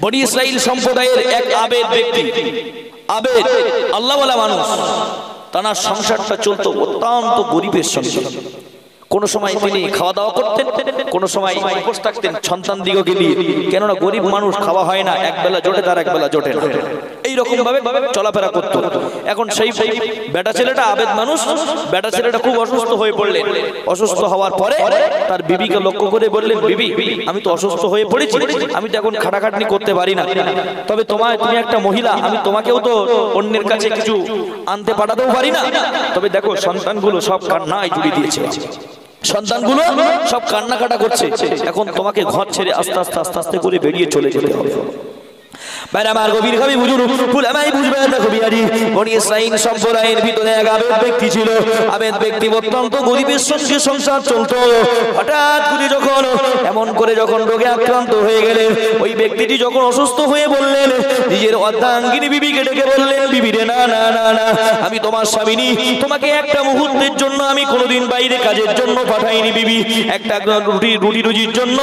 বনি ইসরাইল সম্প্রদায়ের এক আবেদ ব্যক্তি। আবেদ, আল্লাহওয়ালা মানুষ। তার সংসারটা চলত অত্যন্ত গরিবের সঙ্গে। কোন সময় তিনি খাওয়া দাওয়া করতেন, কোন সময় উপোস থাকতেন সন্তান দিগকে নিয়ে। কেননা গরিব মানুষ খাওয়া হয় না এক বেলা জোটে তার এক বেলা জোটে না। এইরকম ভাবে চলাফেরা করতো। এখন সেই বেটা ছেলেটা আবেদ মানুষ বেটা ছেলেটা খুব অসুস্থ হয়ে পড়লেন অসুস্থ হওয়ার পরে তার বিবিকে লক্ষ্য করে বললেন বিবি আমি তো অসুস্থ হয়ে পড়েছি। আমি তো এখন খাটাখাটনি করতে পারি না। তবে তোমায় তুমি একটা মহিলা আমি তোমাকেও তো অন্যের কাছে কিছু আনতে পাঠাতেও পারি না। তবে দেখো সন্তানগুলো সব কান্নায় জুড়ে দিয়েছে। সন্তানগুলো সব কান্নাকাটা করছে। এখন তোমাকে ঘর ছেড়ে আস্তে আস্তে আস্তে আস্তে করে বেরিয়ে চলে যেতে হবে। বাইরে আমার গভীর ভাবে বুঝুন ফুলামাই বুঝবেন না কবিয়ারি বনি ইসরাইল সম্প্রদায়ের ভিতরে এক আবেদ ব্যক্তি ছিল। আবেদ ব্যক্তি অত্যন্ত গরিবের সঙ্গে সংসার চলতো। হঠাৎ করে যখন, এমন করে যখন রোগে আক্রান্ত হয়ে গেলেন, ওই ব্যক্তিটি যখন অসুস্থ হয়ে বললেন, নিজের অর্ধাঙ্গিনী বিবিকে ডেকে বললেন, বিবি না না না না, আমি তোমার স্বামিনী। তোমাকে একটা মুহূর্তের জন্য আমি কোনোদিন বাইরে কাজের জন্য পাঠাইনি, বিবি। একটা রুটি রুটি রুজির জন্য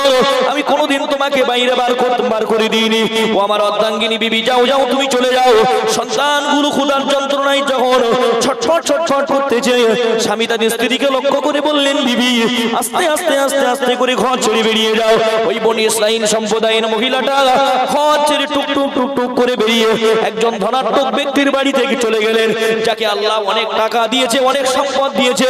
আমি কোনোদিন তোমাকে বাইরে বার বার করে দিইনি। ও আমার অর্ধাঙ্গিনী বিবি, যাও যাও, তুমি চলে যাও। সন্তানগুলো ক্ষুধার যন্ত্রণায় যখন ছটফট ছটফট করতেছে স্বামী তাদের স্ত্রীকে লক্ষ্য করে বললেন, বিবি, আস্তে আস্তে আস্তে আস্তে করে ঘর ছেড়ে বেরিয়ে যাও। ওই বনি ইসরাইল সম্প্রদায়ের মহিলাটা ঘর ছেড়ে টুক টুক টুক টুক করে বেরিয়ে একজন ধনাত্মক ব্যক্তির বাড়ি থেকে চলে গেলেন, যাকে আল্লাহ অনেক টাকা দিয়েছে, অনেক সম্পদ দিয়েছে।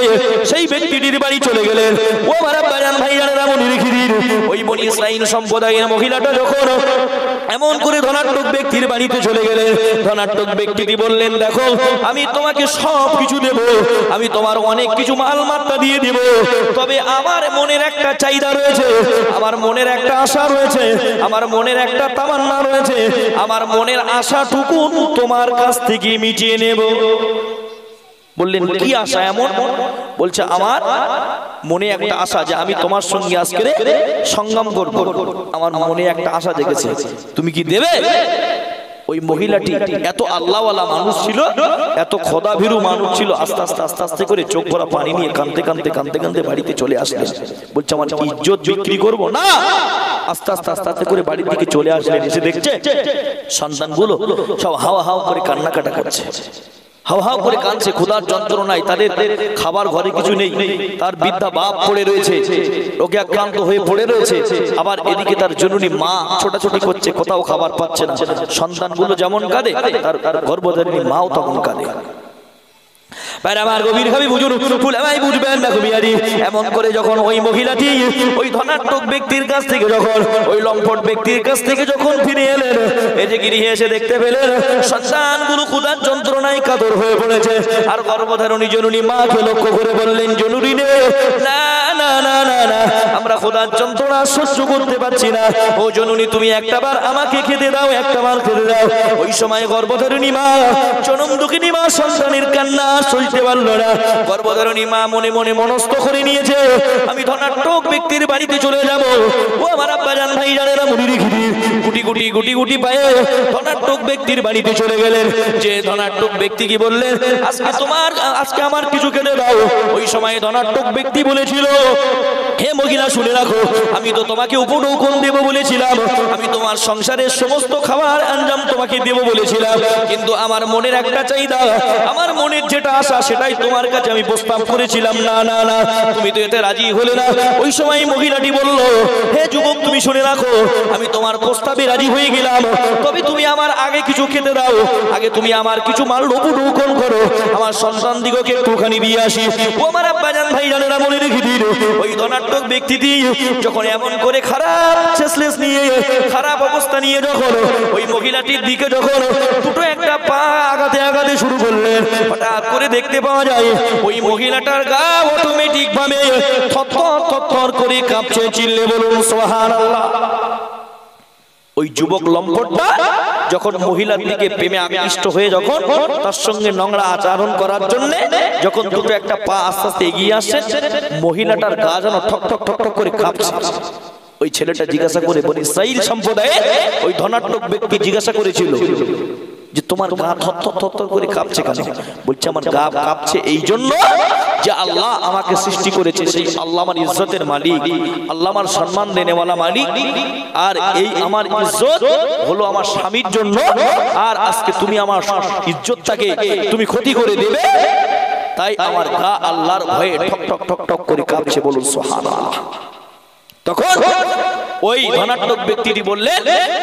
সেই ব্যক্তিটির বাড়ি চলে গেলেন। ও আমার বাজান ভাই মনে রেখে দিন ওই বনি ইসরাইল সম্প্রদায়ের মহিলাটা যখন এমন করে ধনাত্মক ব্যক্তির বাড়িতে চলে গেলেন ধনাত্মক ব্যক্তিটি বললেন, দেখো, আমি তোমাকে সব কিছু দেব, আমি তোমার অনেক কিছু মাল মাত্রা দিয়ে দেব, তবে আমার মনের একটা চাহিদা রয়েছে, আমার মনের একটা আশা রয়েছে, আমার মনের একটা তামান্না রয়েছে, আমার মনের আশাটুকু তোমার কাছ থেকে মিটিয়ে নেব। বললেন কি আশা এমন? বলছে আমার মনে একটা আশা যে আমি তোমার সঙ্গে আজকে সংগ্রাম করব। আমার মনে একটা আশা জেগেছে। তুমি কি দেবে? ওই মহিলাটি এত আল্লাহওয়ালা মানুষ ছিল এত খোদা ভীরু মানুষ ছিল আস্তে আস্তে আস্তে আস্তে করে চোখ ভরা পানি নিয়ে কানতে কানতে কানতে কানতে বাড়িতে চলে আসলেন। বলছে আমার ইজ্জত বিক্রি করব না। আস্তে আস্তে আস্তে আস্তে করে বাড়ির দিকে চলে আসলেন। এসে দেখছে সন্তানগুলো সব হাওয়া হাওয়া করে কান্নাকাটা করছে। হাও হাও করে কাঁদছে খোদার যন্ত্রণায়। তাদের খাবার ঘরে কিছু নেই। তার বৃদ্ধা বাপ পড়ে রয়েছে। রোগে আক্রান্ত হয়ে পড়ে রয়েছে। আবার এদিকে তার জননী মা ছোটাছুটি করছে কোথাও খাবার পাচ্ছে না। সন্তানগুলো যেমন কাঁদে তার তার গর্ভধারিণী মাও তখন কাঁদে। ভাই আমার গভীর ভাবে বুঝুন, ফুল আমায় বুঝবেন না কবিয়ারি এমন করে যখন ওই মহিলাটি, ওই ধনাত্মক ব্যক্তির কাছ থেকে যখন, ওই লম্পট ব্যক্তির কাছ থেকে যখন ফিরে এলেন, এই যে গিরিহে এসে দেখতে পেলেন, সন্তানগুলো ক্ষুধার যন্ত্রণায় কাতর হয়ে পড়েছে। আর গর্ভধারণী জননী মাকে লক্ষ্য করে বললেন জনুরি নে না না না না না, আমরা খোদার যন্ত্রণা সহ্য করতে পারছি না। ও জননী, তুমি একটাবার আমাকে খেতে দাও একটাবার খেতে দাও। ওই সময় গর্ভধারণী মা, জনম দুঃখিনী মা, সন্তানের কান্না সইতে পারল না। গর্ভধারণী মা মনে মনে মনস্থ করে নিয়েছে, আমি ধনাট্যক ব্যক্তির বাড়িতে চলে যাব। ও আমার আব্বা জান ভাই জানে না মুড়ি রেখে গুটি গুটি গুটি গুটি পায়ে ধনাট্যক ব্যক্তির বাড়িতে চলে গেলেন। যে ধনাট্যক ব্যক্তি কি বললেন, আজকে তোমার আজকে আমার কিছু কেটে দাও। ওই সময় ধনাট্যক ব্যক্তি বলেছিল হে মহিলা, শুনে রাখো, আমি তো তোমাকে উপঢৌকন দেব বলেছিলাম। আমি তোমার সংসারের সমস্ত খাবার আঞ্জাম তোমাকে দেব বলেছিলাম। কিন্তু আমার মনের একটা চাহিদা, আমার মনের যেটা আশা, সেটাই তোমার কাছে আমি প্রস্তাব করেছিলাম। না না না, তুমি তো এতে রাজি হলে না। ওই সময় মহিলাটি বলল, হে যুবক, তুমি শুনে রাখো, আমি তোমার প্রস্তাবে রাজি হয়ে গেলাম। তবে তুমি আমার আগে কিছু খেতে দাও। আগে তুমি আমার কিছু মাল উপঢৌকন করো। আমার সন্তান দিগকে একটুখানি দিয়ে আসি। ও আমার আব্বা জান ভাই জানেরা মনে রেখে দিন ওই ধনাত্মক ব্যক্তিটি যখন এমন করে খারাপ শেষলেস নিয়ে, খারাপ অবস্থা নিয়ে যখন ওই মহিলাটির দিকে যখন দুটো একটা পা আগাতে আগাতে শুরু করলেন, হঠাৎ করে দেখতে পাওয়া যায় ওই মহিলাটার গা অটোমেটিক ভাবে থর থরথর করে কাঁপছে, চিল্লে বলুন, সুবহানাল্লাহ। ওই যুবক লম্পটটা যখন মহিলার দিকে প্রেমে আকৃষ্ট হয়ে যখন তার সঙ্গে নোংরা আচরণ করার জন্য যখন দুটো একটা পা আস্তে আস্তে এগিয়ে আসে মহিলাটার গা যেন ঠক ঠক ঠক ঠক করে কাঁপছে। ওই ছেলেটা জিজ্ঞাসা করে, বলি সাইল সম্প্রদায়ে ওই ধনাত্মক ব্যক্তি জিজ্ঞাসা করেছিল যে তোমার গা থর থর থর থর করে কাঁপছে কেন? বলছে আমার গা কাঁপছে এই জন্য যে আল্লাহ আমাকে সৃষ্টি করেছে সেই আল্লাহ আমার ইজ্জতের মালিক। আল্লাহ আমার সম্মান দেনেওয়ালা মালিক। আর এই আমার ইজ্জত হলো আমার স্বামীর জন্য। আর আজকে তুমি আমার ইজ্জতটাকে তুমি ক্ষতি করে দেবে। তাই আমার গা আল্লাহর ভয়ে ঠক ঠক ঠক ঠক করে কাঁপছে বলুন সুবহানাল্লাহ। তখন ওই ধনাত্মক ব্যক্তিটি বললেন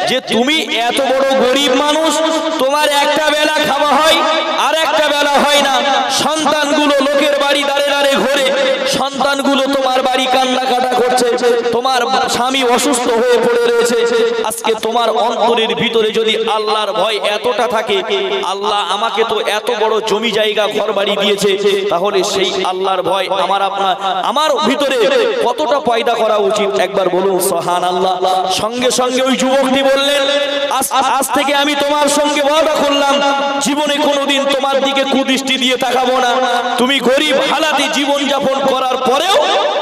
যে তুমি এত বড় গরিব মানুষ, তোমার একটা বেলা খাওয়া হয় আর একটা বেলা হয় না। সন্তানগুলো লোকের বাড়ি দাঁড়ে দাঁড়ে ঘরে, সন্তানগুলো তোমার করছে, তোমার স্বামী অসুস্থ হয়ে পড়ে রয়েছে। আজকে তোমার অন্তরের ভিতরে যদি আল্লাহর ভয় এতটা থাকে, আল্লাহ আমাকে তো এত বড় জমি জায়গা ঘর বাড়ি দিয়েছে, তাহলে সেই আল্লাহর ভয় আমার আপনার, আমার ভিতরে কতটা পয়দা করা উচিত? একবার বলুন সোহান আল্লাহ সঙ্গে সঙ্গে ওই যুবকটি বললেন, আজ থেকে আমি তোমার সঙ্গে ওয়াদা করলাম, জীবনে কোনোদিন তোমার দিকে কুদৃষ্টি দিয়ে তাকাবো না। তুমি গরিব হালাতে জীবন যাপন করার পরেও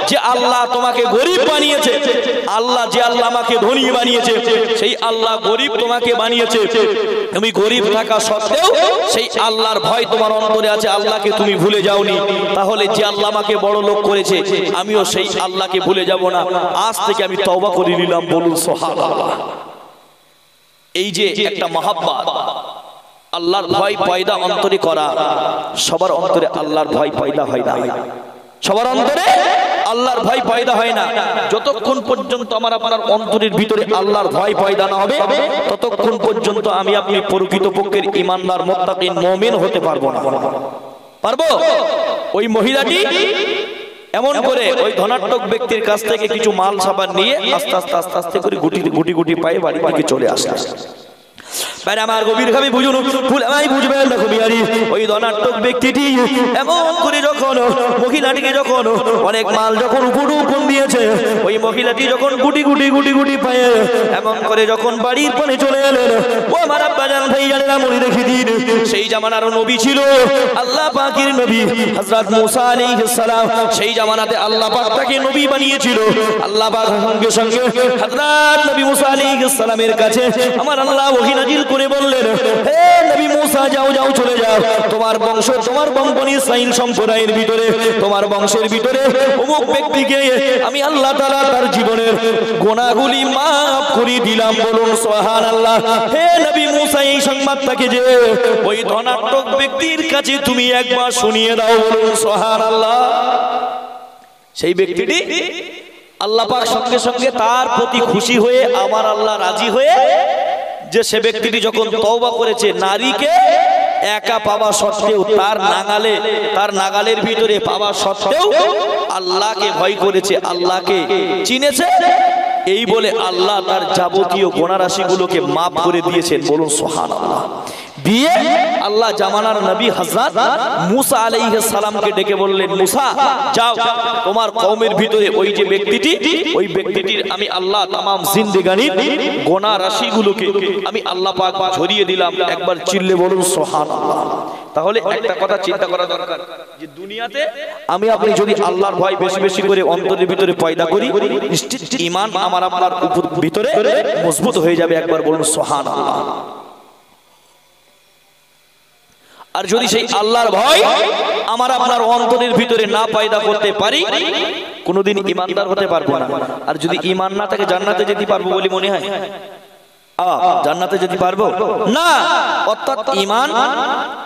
যে আল্লাহ তোমাকে গরিব বানিয়েছে, আল্লাহ যে আল্লাহ আমাকে ধনী বানিয়েছে, সেই আল্লাহ গরিব তোমাকে বানিয়েছে। তুমি গরিব থাকা সত্ত্বেও সেই আল্লাহর ভয় তোমার অন্তরে আছে, আল্লাহকে তুমি ভুলে যাওনি। তাহলে যে আল্লাহ আমাকে বড় লোক করেছে, আমিও সেই আল্লাহকে ভুলে যাব না। আজ থেকে আমি তওবা করে নিলাম, বলুন সুবহানাল্লাহ। এই যে একটা মহাব্বাত, আল্লাহর ভয় পয়দা অন্তরে করা, সবার অন্তরে আল্লাহর ভয় পয়দা হয় না। সবার অন্তরে আল্লাহর ভয় পয়দা হয় না। যতক্ষণ পর্যন্ত আমার আপনার অন্তরের ভিতরে আল্লাহর ভয় পয়দা না হবে, ততক্ষণ পর্যন্ত আমি আপনি প্রকৃত পক্ষের ইমানদার মোত্তাকিন, মুমিন হতে পারব না। পারব? ওই মহিলাটি এমন করে ওই ধনাত্মক ব্যক্তির কাছ থেকে কিছু মাল সাবান নিয়ে আস্তে আস্তে আস্তে আস্তে করে গুটি গুটি গুটি পায়ে বাড়ি থেকে চলে আসে। বাইরে আমার গভীর বুঝুন বুঝবেন না কবিয়ারি ওই ধনাত্মক ব্যক্তিটি এমন করে যখন, মহিলাটিকে যখন অনেক মাল যখন দিয়েছে, ওই মহিলাটি যখন গুটি গুটি গুটি গুটি পায়ে এমন করে যখন বাড়ির পানে চলে এলেন, ও আমার আব্বা জান ভাই মনে রেখে দিন, সেই জামানার নবী ছিল আল্লাহ পাকের নবী, হযরত মুসা সেই জামানাতে আল্লাহ পাক তাকে নবী বানিয়েছিল। আল্লাহ পাক সঙ্গে সঙ্গে নবী মুসা কাছে আমার আল্লাহ ওহী নাজিল করে বললেন, হে নবী মুসা, যাও যাও, চলে যাও। তোমার বংশ, তোমার বংশনী সাইন সম্প্রদায়ের ভিতরে, তোমার বংশের ভিতরে অমুক ব্যক্তিকে আমি আল্লাহ তাআলা তার জীবনের গুনাহগুলি maaf করে দিলাম বলুন, সুবহানাল্লাহ। হে নবী মুসা, এই সংবাদটাকে যে ওই ধনাত্মক ব্যক্তির কাছে তুমি একবার শুনিয়ে দাও বলুন, সুবহানাল্লাহ। সেই ব্যক্তিটি আল্লাহ পাক সঙ্গে সঙ্গে তার প্রতি খুশি হয়ে, আমার আল্লাহ রাজি হয়ে যে সে ব্যক্তিটি যখন তওবা করেছে, নারীকে একা পাওয়া সত্ত্বেও তার নাগালে, তার নাগালের ভিতরে পাওয়া সত্ত্বেও আল্লাহকে ভয় করেছে, আল্লাহকে চিনেছে। এই বলে আল্লাহ তার যাবতীয় গোনারাশিগুলোকে মাফ করে দিয়েছেন। বলুন সোহান আল্লাহ দিয়ে আল্লাহ জামানার নবী হযরত মুসা আলাইহিস সালামকে ডেকে বললেন, মুসা, যাও। তোমার কওমের ভিতরে ওই যে ব্যক্তিটি, ওই ব্যক্তিটির আমি আল্লাহ তামাম জিন্দেগানির গোনা রাশিগুলোকে আমি আল্লাহ পাক ঝরিয়ে দিলাম। একবার চিল্লে বলুন, সুবহানাল্লাহ। তাহলে একটা কথা চিন্তা করা দরকার যে দুনিয়াতে আমি আপনি যদি আল্লাহর ভয় বেশি বেশি করে অন্তরের ভিতরে পয়দা করি ঈমান আমার আপনার ভিতরে মজবুত হয়ে যাবে। একবার বলুন, সুবহানাল্লাহ। আর যদি সেই আল্লাহর ভয় আমার আপনার অন্তরের ভিতরে না পয়দা করতে পারি, কোনোদিন ইমানদার হতে পারব না। আর যদি ইমান না থাকে, জান্নাতে যেতে পারব বলে মনে হয়? জান্নাতে যেতে পারব? না। অর্থাৎ ইমান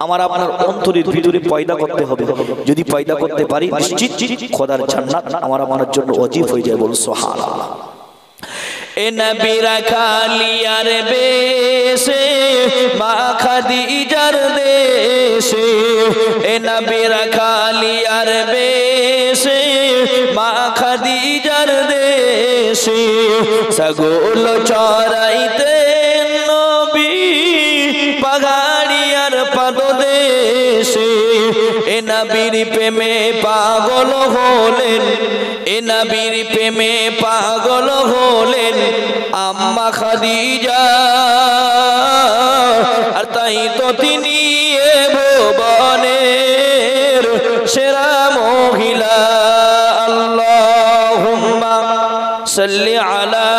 আমার আপনার অন্তরের ভিতরে পয়দা করতে হবে। যদি পয়দা করতে পারি, নিশ্চিত খোদার জান্নাত আমার আমার জন্য অজীব হয়ে যায় বল সুবহানাল্লাহ। এ নবীরা খালিয়ার বেশে, মা খাদিজার দেশে। এ নবীরা খালিয়ার বেশে, মা খাদিজার দেশে। সগোল চরাইতে নবী পাগাড়িয়ার পাদদেশে। এ নবীর প্রেমে পাগল হলেন এ নবীর প্রেমে পাগল হলেন আম্মা খাদিজা। আর তাই তো তিনি এ সেরা মহিলা। আল্লাহ সাল্লি আলা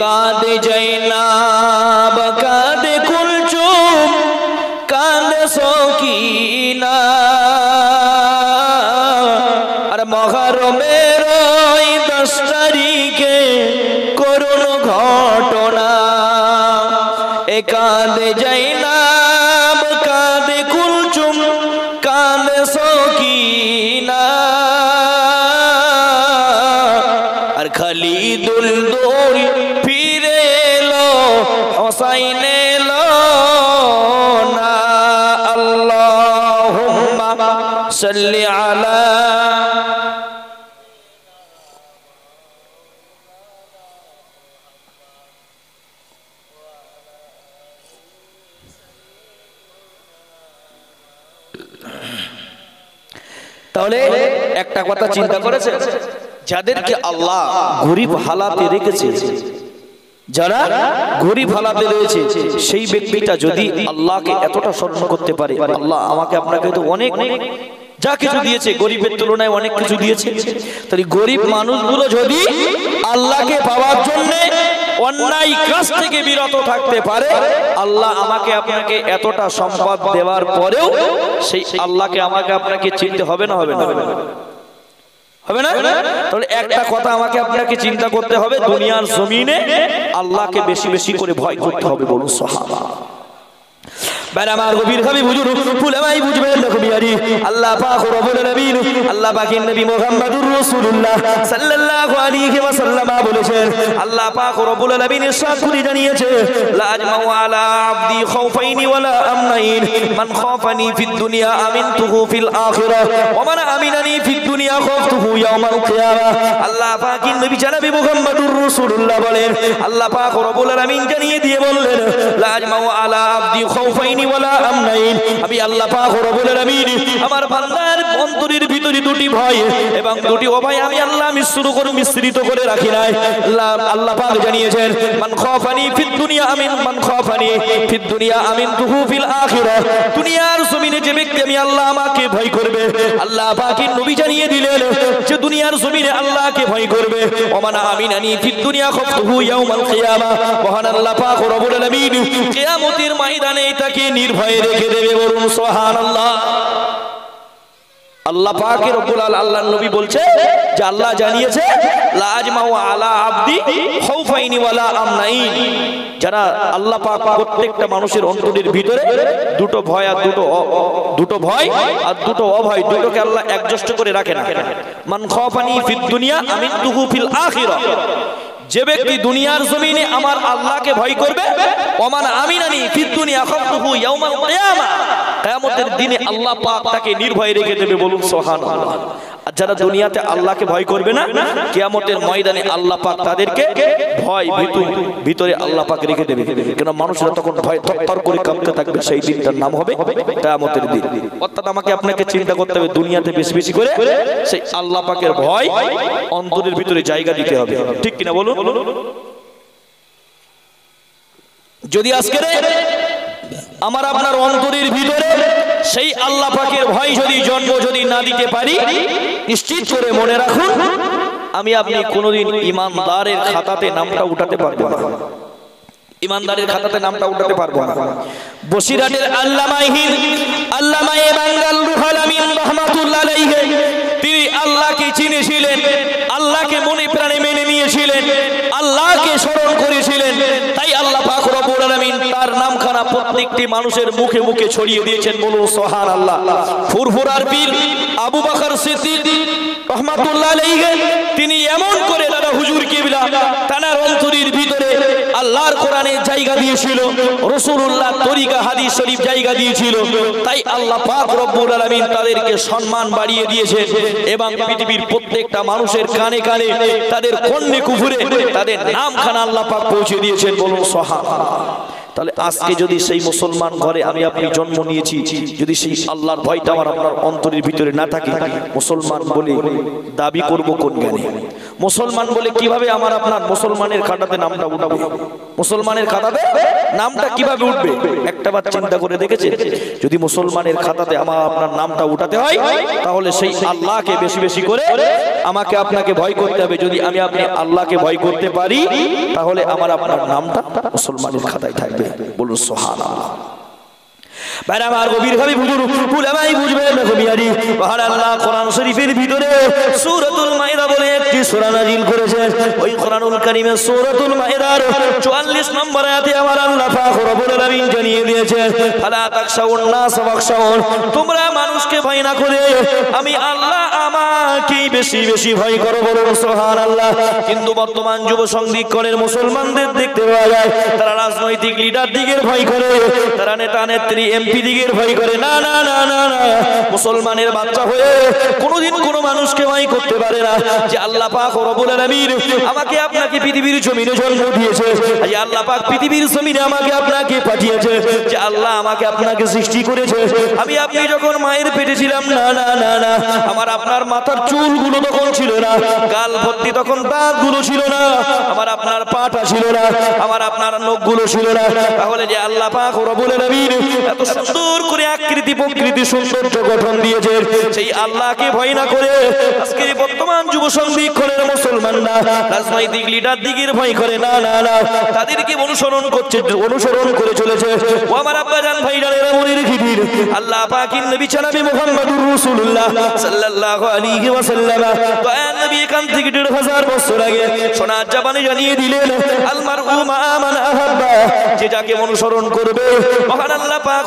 কাঁদে জৈনাব কাঁদে কুলচুম কাঁদে সকিনা আর মহারমের ওই দশ তারিখে করুণ ঘটনা, এ কাঁদে কথা চিন্তা করেছে? যাদেরকে আল্লাহ গরিব হালাতে রেখেছে, যারা গরিব হালাতে রয়েছে, সেই ব্যক্তিটা যদি আল্লাহকে এতটা স্মরণ করতে পারে, আল্লাহ আমাকে আপনাকে তো অনেক যা কিছু দিয়েছে, গরিবের তুলনায় অনেক কিছু দিয়েছে। তাহলে গরিব মানুষগুলো যদি আল্লাহকে পাওয়ার জন্য অন্যায় কাজ থেকে বিরত থাকতে পারে, আল্লাহ আমাকে আপনাকে এতটা সম্পদ দেওয়ার পরেও সেই আল্লাহকে আমাকে আপনাকে চিনতে হবে না হবে না? হবে না? তাহলে একটা কথা আমাকে আপনাকে চিন্তা করতে হবে দুনিয়ার জমিনে আল্লাহকে বেশি বেশি করে ভয় করতে হবে বলুন সাহাবা আমার গভীর ভাবে বুঝুন, ফুলেমাই বুঝবেন দেখো আল্লাহ পাক রব্বুল আলামিন, আল্লাহ পাকের নবী মুহাম্মদুর রাসূলুল্লাহ সাল্লাল্লাহু আলাইহি ওয়াসাল্লাম বলেছেন, আল্লাহ পাক রব্বুল আলামিন ইরশাদ জানিয়েছে জানিয়ে দিয়ে বললেন আমি আল্লাহ আমার বান্দার অন্তরের ভিতরে দুটি ভয় এবং দুটি অভয় আমি আল্লাহ মিশ্র করে মিশ্রিত করে রাখি নাই। আল্লাহ আল্লাহ পাক জানিয়েছেন, মান খাফানি ফিদ দুনিয়া আমিন, মান খাফানি ফিদ দুনিয়া আমিন তুহু ফিল আখিরাহ। দুনিয়ার জমিনে যে ব্যক্তি আমি আল্লাহ আমাকে ভয় করবে, আল্লাহ পাকের নবী জানিয়ে দিলেন যে দুনিয়ার জমিনে আল্লাহকে ভয় করবে। ওমানা আমিনানি ফিদ দুনিয়া খাফতুহু ইয়াউমাল কিয়ামা। মহান আল্লাহ পাক রব্বুল আলামিন কিয়ামতের ময়দানে তাকে নির্ভয়ে রেখে দেবে বলুন, সুবহানাল্লাহ। আল্লাহ পাকে রব্বুল আল আল্লাহর নবী বলছে যে আল্লাহ জানিয়েছে, লাজমাউ আলা আবদি খাউফাইনি ওয়ালা আমনাইন। যারা আল্লাহ পাক প্রত্যেকটা মানুষের অন্তরের ভিতরে দুটো ভয় আর দুটো দুটো ভয় আর দুটো অভয়, দুটোকে আল্লাহ একজস্ট করে রাখে না। মান খাফানি ফিদ দুনিয়া আমিনতুহু ফিল আখিরাহ যে ব্যক্তি দুনিয়ার জমিনে আমার আল্লাহকে ভয় করবে, ওমান আমিনানি ফিদ দুনিয়া খাফতুহু ইয়াউমাল কিয়ামা, কিয়ামতের দিনে আল্লাহ পাক তাকে নির্ভয় রেখে দেবে বলুন সুবহানাল্লাহ। আর যারা দুনিয়াতে আল্লাহকে ভয় করবে না, কেয়ামতের ময়দানে আল্লাহ পাক তাদেরকে ভয় ভীতু ভিতরে আল্লাহ পাক রেখে দেবে। কেন মানুষরা তখন ভয় থরথর করে কাঁপতে থাকবে, সেই দিনটার নাম হবে কিয়ামতের দিন। অর্থাৎ আমাকে আপনাকে চিন্তা করতে হবে, দুনিয়াতে বেশি বেশি করে সেই আল্লাহ পাকের ভয় অন্তরের ভিতরে জায়গা দিতে হবে। ঠিক কিনা বলুন? যদি আজকে আমার আপনার অন্তরের ভিতরে সেই আল্লাহ পাকের ভয় যদি জন্ম যদি না দিতে পারি, নিশ্চিত করে মনে রাখুন, আমি আপনি কোনোদিন ইমানদারের খাতাতে নামটা উঠাতে পারব না। ইমানদারের খাতাতে নামটা উঠাতে পারব না। বসিরাটের আল্লামাহির আল্লামায়ে বাঙ্গাল রুহুল আমিন রহমাতুল্লাহ তিনি আল্লাহকে চিনেছিলেন আল্লাহকে মনে প্রাণে মেনে নিয়েছিলেন আল্লাহকে স্মরণ করেছিলেন তাই আল্লাহ পাক রব্বুল আলামিন তার নামখানা প্রত্যেকটি মানুষের মুখে মুখে ছড়িয়ে দিয়েছেন বলুন সুবহানাল্লাহ। ফুরফুরার পীর আবু বকর তিনি এমন করে দাদা হুজুর কিবলা, তানার অন্তরের ভিতরে আল্লাহর কোরআনে জায়গা দিয়েছিল রসুল্লাহ তরিকা হাদিস শরীফ জায়গা দিয়েছিল, তাই আল্লাহ পাক রব্বুল আলামিন তাদেরকে সম্মান বাড়িয়ে দিয়েছেন এবং পৃথিবীর প্রত্যেকটা মানুষের কানে কানে তাদের কন্যে কুফুরে তাদের নামখানা আল্লাহ পাক পৌঁছে দিয়েছেন বলুন সহাব তাহলে আজকে যদি সেই মুসলমান ঘরে আমি আপনি জন্ম নিয়েছি যদি সেই আল্লাহর ভয়টা আমার আপনার অন্তরের ভিতরে না থাকে মুসলমান বলে দাবি করব কোন জ্ঞানে? মুসলমান বলে কীভাবে আমার আপনার মুসলমানের খাতাতে নামটা উঠাবো? মুসলমানের খাতাতে নামটা কীভাবে উঠবে? একটা বার চিন্তা করে দেখেছে, যদি মুসলমানের খাতাতে আমার আপনার নামটা উঠাতে হয়, তাহলে সেই আল্লাহকে বেশি বেশি করে আমাকে আপনাকে ভয় করতে হবে। যদি আমি আপনি আল্লাহকে ভয় করতে পারি, তাহলে আমার আপনার নামটা মুসলমানের খাতায় থাকবে। বলুন সোহান আল্লাহ ভাবে বুঝুন, উলামাই বুঝবেন আল্লাহ কোরআন শরীফের ভিতরে বলে একটি ওই কোরআনুল কারীমের সূরাতুল মাইদার 44 নম্বর আয়াতে আমার আল্লাহ পাক রব্বুল আলামিন জানিয়ে ফালা তাকশাউন নাস ওয়াকশাউন তোমরা মানুষকে ভয় না করে, আমি আল্লাহ বেশি বেশি ভয় করো বলুন, সুবহানাল্লাহ। কিন্তু বর্তমান যুব সংরক্ষণের মুসলমানদের দেখতে পাওয়া যায়, তারা রাজনৈতিক লিডার দিকের ভয় করে, তারা নেতা, নেত্রী এমপি দিকের ভয় করে, না না না না না। মুসলমানের বাচ্চা হয়ে কোনোদিন কোনো মানুষকে ভয় করতে পারে না যে আল্লাহ পাক রব্বুল আলামিন আমাকে আপনাকে পৃথিবীর জমিনে জন্ম দিয়েছে যে আল্লাহ পাক পৃথিবীর জমিনে আমাকে আপনাকে পাঠিয়েছে, যে আল্লাহ আমাকে আপনাকে সৃষ্টি করেছে। আমি আপনি যখন মায়ের পেটে ছিলাম, না না না না, আমার আপনার মাথার চুলগুলো তখন ছিল না, গাল ভর্তি তখন দাঁতগুলো ছিল না, আমার আপনার পাটা ছিল না, আমার আপনার নখগুলো ছিল না। তাহলে যে আল্লাহ পাক রব্বুল আলামিন এত সুন্দর করে আকৃতি প্রকৃতি সৌন্দর্য গঠন দিয়েছেন সেই আল্লাহকে ভয় না করে আজকে বর্তমান যুব সংরক্ষণের মুসলমানরা, রাজনৈতিক লিডার দিকের ভয় করে। না না না, তাদেরকে অনুসরণ করছে, অনুসরণ করে চলেছে। আমার আব্বা জান ভাই জানেরা রেখে আল্লাহ পাকিন নবী ছাড়াবি মুহাম্মাদুর রাসূলুল্লাহ সাল্লাল্লাহু আলাইহি ওয়াসাল্লাম। দয়ার নবী এখান থেকে দেড় হাজার বছর আগে সোনার জাপানে জানিয়ে দিলেন আলমার উমা মান আহাব্বা, যে যাকে অনুসরণ করবে, মহান আল্লাহ পাক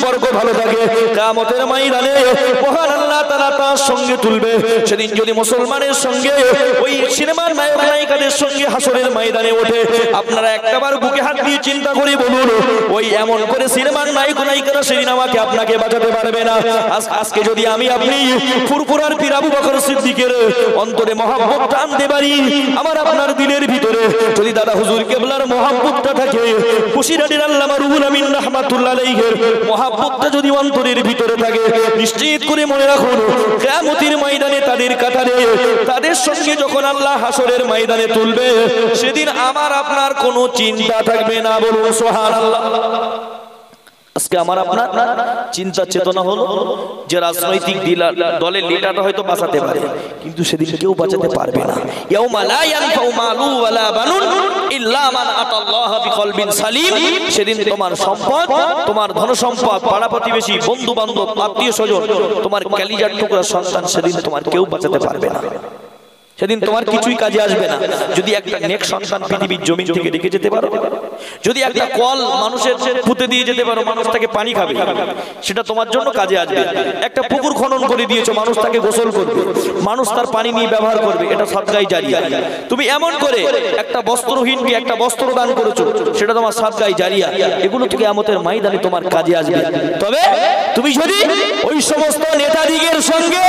ভালো থাকে। কামতের ময়দানে মহান আল্লাহ তারা তার সঙ্গে তুলবে। সেদিন যদি মুসলমানের সঙ্গে, ওই সিনেমার নায়ক নায়িকাদের সঙ্গে হাসরের ময়দানে ওঠে। আপনারা একটাবার বুকে হাত দিয়ে চিন্তা করে বলুন ওই এমন করে সিনেমার নায়ক নায়িকারা সেদিন আমাকে আপনাকে বাঁচাতে পারবে না। আজকে যদি আমি আপনি ফুরফুরার পীর আবু বকর সিদ্দিকের অন্তরে মহাব্বত টানতে পারি, আমার আপনার দিলের ভিতরে যদি দাদা হুজুর কেবলার মহাব্বতটা থাকে আল্লামা রুহুল আমিন রাহমাতুল্লাহ যদি অন্তরের ভিতরে থাকে, নিশ্চিত করে মনে রাখুন ময়দানে তাদের কাতারে, তাদের সঙ্গে যখন আল্লাহ হাসরের ময়দানে তুলবে, সেদিন আমার আপনার কোনো চিন্তা থাকবে না, বলুন সুবহানাল্লাহ। আজকে আমার আপনার চিন্তা চেতনা হলো যে রাজনৈতিক দলের লিডারটা হয়তো বাঁচাতে পারে, কিন্তু সেদিন কেউ বাঁচাতে পারবে না। সেদিন তোমার সম্পদ, তোমার ধন সম্পদ পাড়া প্রতিবেশী বন্ধু বান্ধব আত্মীয় স্বজন, তোমার ক্যালিজার টুকরা সন্তান সেদিন তোমার কেউ বাঁচাতে পারবে না। সেদিন তোমার কিছুই কাজে আসবে না। যদি একটা নেক সন্তান পৃথিবীর জমি থেকে রেখে যেতে পারো যদি একটা কল মানুষের পুঁতে দিয়ে যেতে পারো মানুষ তাকে পানি খাবে। সেটা তোমার জন্য কাজে আসবে। একটা পুকুর খনন করে দিয়েছ মানুষ তাকে গোসল করবে। মানুষ তার পানি নিয়ে ব্যবহার করবে এটা সদগাই জারিয়া তুমি এমন করে একটা বস্ত্রহীনকে একটা বস্ত্র দান করেছ সেটা তোমার সদগাই জারিয়া এগুলো থেকে আমতের ময়দানে তোমার কাজে আসবে। তবে তুমি যদি ওই সমস্ত নেতাদিগের সঙ্গে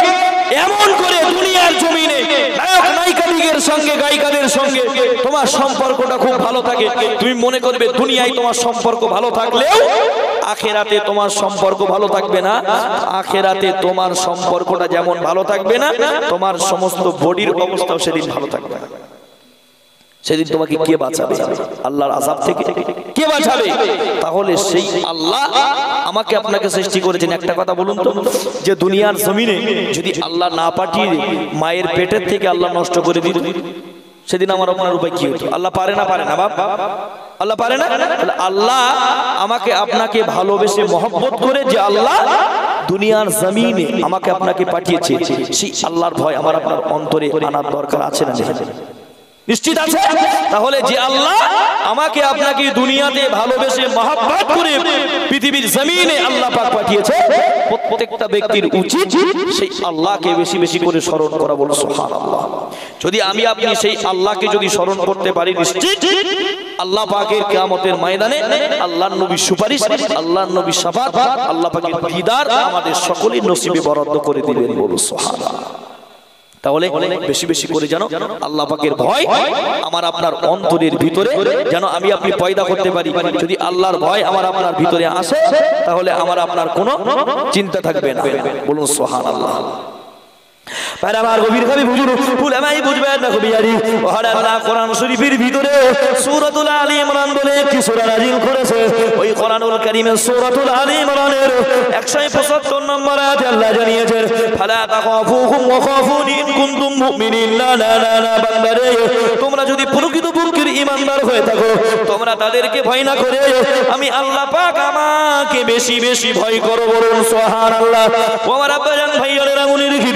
এমন করে দুনিয়ার জমিনে নায়ক নায়িকাদিগের সঙ্গে, গায়িকাদের সঙ্গে তোমার সম্পর্কটা খুব ভালো থাকে। তুমি মনে করবে দুনিয়ায় তোমার সম্পর্ক ভালো থাকলেও আখেরাতে তোমার সম্পর্ক ভালো থাকবে না। আখেরাতে তোমার সম্পর্কটা যেমন ভালো থাকবে না, তোমার সমস্ত বডির অবস্থাও সেদিন ভালো থাকবে না। সেদিন তোমাকে কে বাঁচাবে? আল্লাহর আজাব থেকে কে বাঁচাবে? তাহলে সেই আল্লাহ আমাকে আপনাকে সৃষ্টি করেছেন। একটা কথা বলুন তো যে দুনিয়ার জমিনে যদি আল্লাহ না পাঠিয়ে মায়ের পেটের থেকে আল্লাহ নষ্ট করে দিত। সেদিন আমার আপনার উপায় কি হতো? আল্লাহ পারে না পারে না বাপ। আল্লাহ পারে না আল্লাহ আমাকে আপনাকে ভালোবেসে মহব্বত করে যে আল্লাহ দুনিয়ার জমিনে আমাকে আপনাকে পাঠিয়েছে। সেই আল্লাহর ভয় আমার আপনার অন্তরে আনার দরকার আছে না? নিশ্চিত আছে? তাহলে যে আল্লাহ আমাকে আপনাকে দুনিয়াতে ভালোবেসে মহাব্বত করে পৃথিবীর জমিনে আল্লাহ পাক পাঠিয়েছে, প্রত্যেকটা ব্যক্তির উচিত সেই আল্লাহকে বেশি বেশি করে স্মরণ করা বলো, সুবহানাল্লাহ। যদি আমি আপনি সেই আল্লাহকে যদি স্মরণ করতে পারি নিশ্চিত, আল্লাহ পাকের কিয়ামতের ময়দানে আল্লাহর নবীর সুপারিশ, আল্লাহর নবীর শাফাত আল্লাহ পাকের দিদার আমাদের সকলের নসিবে বরাদ্দ করে দিবেন বলো, সুবহানাল্লাহ। তাহলে বেশি বেশি করে যেন আল্লাহ পাকের ভয় আমার আপনার অন্তরের ভিতরে যেন আমি আপনি পয়দা করতে পারি। যদি আল্লাহর ভয় আমার আপনার ভিতরে আসে তাহলে আমার আপনার কোনো চিন্তা থাকবে না। বলুন সোহান আল্লাহ পারে আমার গভীর ভাবে বুঝুন উলামাই বুঝবেন না কবি আরি ওহার আল্লাহ কোরআন শরীফের ভিতরে সূরাতুল আলী ইমরান বলে একটি সূরা নাযিল করেছে। ওই কোরআনুল কারীমের সূরাতুল আলী ইমরানের 175 নম্বর আয়াতে আল্লাহ জানিয়েছেন, ফালা তাখাফুহুম ওয়া খাফুনি ইন কুনতুম মুমিনিন। লা লা লা লা বান্দারে, তোমরা যদি প্রকৃত পক্ষের ঈমানদার হয়ে থাকো, তোমরা তাদেরকে ভয় না করে, আমি আল্লাহ পাক আমাকে বেশি বেশি ভয় করো বলুন ও আমার আব্বাজান রেখে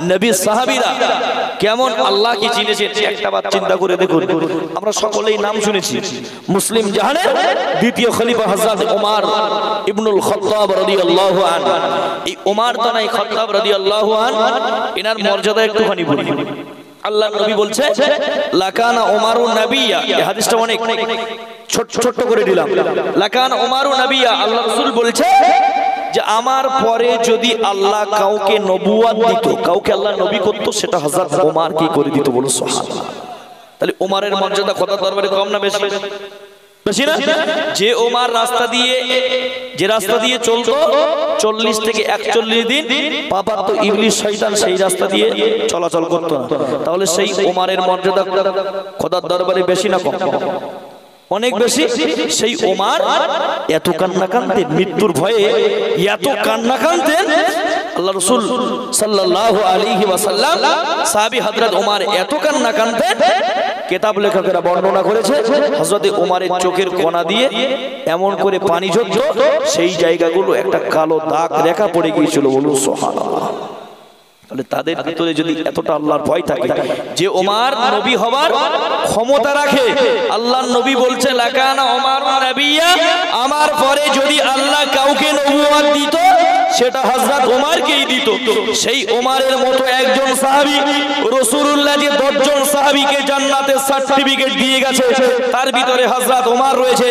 নবী সাহাবীরা কেমন আল্লাহকে চিনেছেন? একটা বার চিন্তা করে দেখুন। আমরা সকলেই নাম শুনেছি। মুসলিম জাহানের দ্বিতীয় খলিফা হযরত ওমর ইবনুল খাত্তাব রাদিয়াল্লাহু আনহু এই ওমর তানাই খাত্তাব রাদিয়াল্লাহু আনহু এনার মর্যাদা একটুখানি বলি। আল্লাহ নবী বলছে, লাকানা ওমারু নাবিয়া। এই হাদিসটা অনেক। ছোট ছোট করে দিলাম। লাকান ওমারু নাবিয়া, আল্লাহ রাসূল বলছে যে আমার পরে যদি আল্লাহ কাউকে নবুয়াত দিত, কাউকে আল্লাহ নবী করতো, সেটা হযরত ওমর কি করে দিত বলো সুবহানাল্লাহ। তাহলে ওমারের মর্যাদা খোদার দরবারে কম না বেশি? বেশি না? যে ওমার রাস্তা দিয়ে, যে রাস্তা দিয়ে চলতো, চল্লিশ থেকে একচল্লিশ দিন পাপার তো ইবলিশ শয়তান সেই রাস্তা দিয়ে চলাচল করতো তাহলে সেই ওমারের মর্যাদা খোদার দরবারে বেশি না কম? অনেক বেশি সেই ওমার এত কান্না কানতেন মৃত্যুর ভয়ে এত কান্না কানতেন আল্লাহ রসুল সাল্লাল্লাহু আলাইহি ওয়াসাল্লাম সাহাবী হযরত ওমর এত কান্না কানতেন কিতাব লেখকেরা বর্ণনা করেছে হযরত ওমরের চোখের কোণা দিয়ে এমন করে পানি ঝরত সেই জায়গাগুলো একটা কালো দাগ রেখা পড়ে গিয়েছিল বলুন সুবহানাল্লাহ। তাহলে তাদের ভিতরে যদি এতটা আল্লাহর ভয় থাকে যে ওমার নবী হবার ক্ষমতা রাখে আল্লাহর নবী বলছে লাকানা ওমার আমার পরে যদি আল্লাহ কাউকে নবুয়াত দিত সেটা হযরত ওমরকেই দিত। সেই ওমরের মতো একজন সাহাবী রাসূলুল্লাহ যে 10 জন সাহাবীকে জান্নাতের সার্টিফিকেট দিয়ে গেছে, তার ভিতরে হযরত ওমর রয়েছে।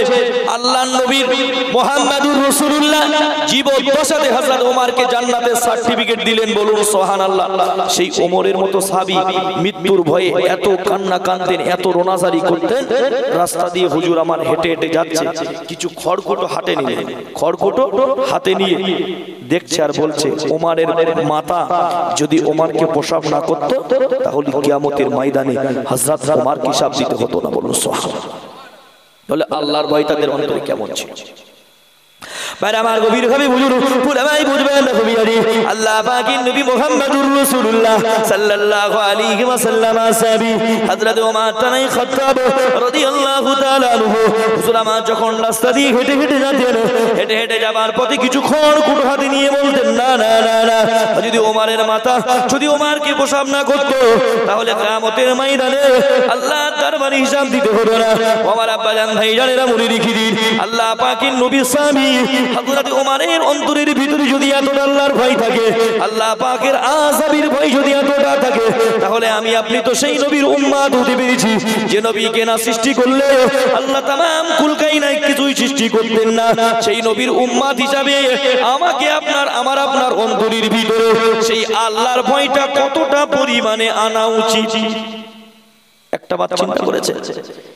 আল্লাহর নবীর মুহাম্মাদুর রাসূলুল্লাহ জীবদ্দশাতে হযরত ওমরকে জান্নাতের সার্টিফিকেট দিলেন বলুন, সুবহানাল্লাহ। সেই ওমরের মতো সাহাবী মৃত্যুর ভয়ে এত কান্না কানতেন এত রোনাজারি করতেন, রাস্তা দিয়ে হুজুর আমার হেঁটে হেঁটে যাচ্ছে। কিছু খড়কুটো হাতে নিয়ে খড়কুটো হাতে নিয়ে দেখছে আর বলছে ওমারের মাতা যদি ওমারকে প্রসাব না করত তাহলে কিয়ামতের ময়দানে হজরত ওমারকে হিসাব দিতে হতো না বলুন সোহান তাহলে আল্লাহর ভয় তাদের অন্তরে কেমন ছিল? বাইরে আমার গভীর ভাবে বুঝুন পুরামাই বুঝবেন কবি আলী আল্লাহ পাকের নবী মুহাম্মদুর রাসূলুল্লাহ সাল্লাল্লাহু আলাইহি ওয়াসাল্লাম আসহাবি হযরত ওমর তানাই খাত্তাব রাদিয়াল্লাহু তাআলা আনহু। হুজুর আমার যখন রাস্তা দিয়ে হেঁটে হেঁটে যেতেন হেঁটে হেঁটে যাবার পথে কিছু খড় কুটো হাতে নিয়ে বলতেন, না না না না। যদি ওমরের মাথা, যদি ওমরকে প্রসাব না করত, তাহলে কিয়ামতের ময়দানে আল্লাহ দরবারে হিসাব দিতে হতো না। ওমর আব্বা জান ভাই জানেরা মনে রেখে দিন, আল্লাহ পাকের নবী স্বামী হযরত ওমরের অন্তরের ভিতরে যদি এতটা আল্লাহর ভয় থাকে আল্লাহ পাকের আযাবের ভয় যদি এতটা থাকে তাহলে আমি আপনি তো সেই নবীর উম্মাত হতে পেরেছি। যে নবীকে না সৃষ্টি করলে আল্লাহ তামাম কুলকাই নাই কিছুই সৃষ্টি করতেন না। সেই নবীর উম্মাত হিসাবে আমাকে আপনার আমার আপনার অন্তরের ভিতরে সেই আল্লাহর ভয়টা কতটা পরিমাণে আনা উচিত? একটা বাত চিন্তা করেছে।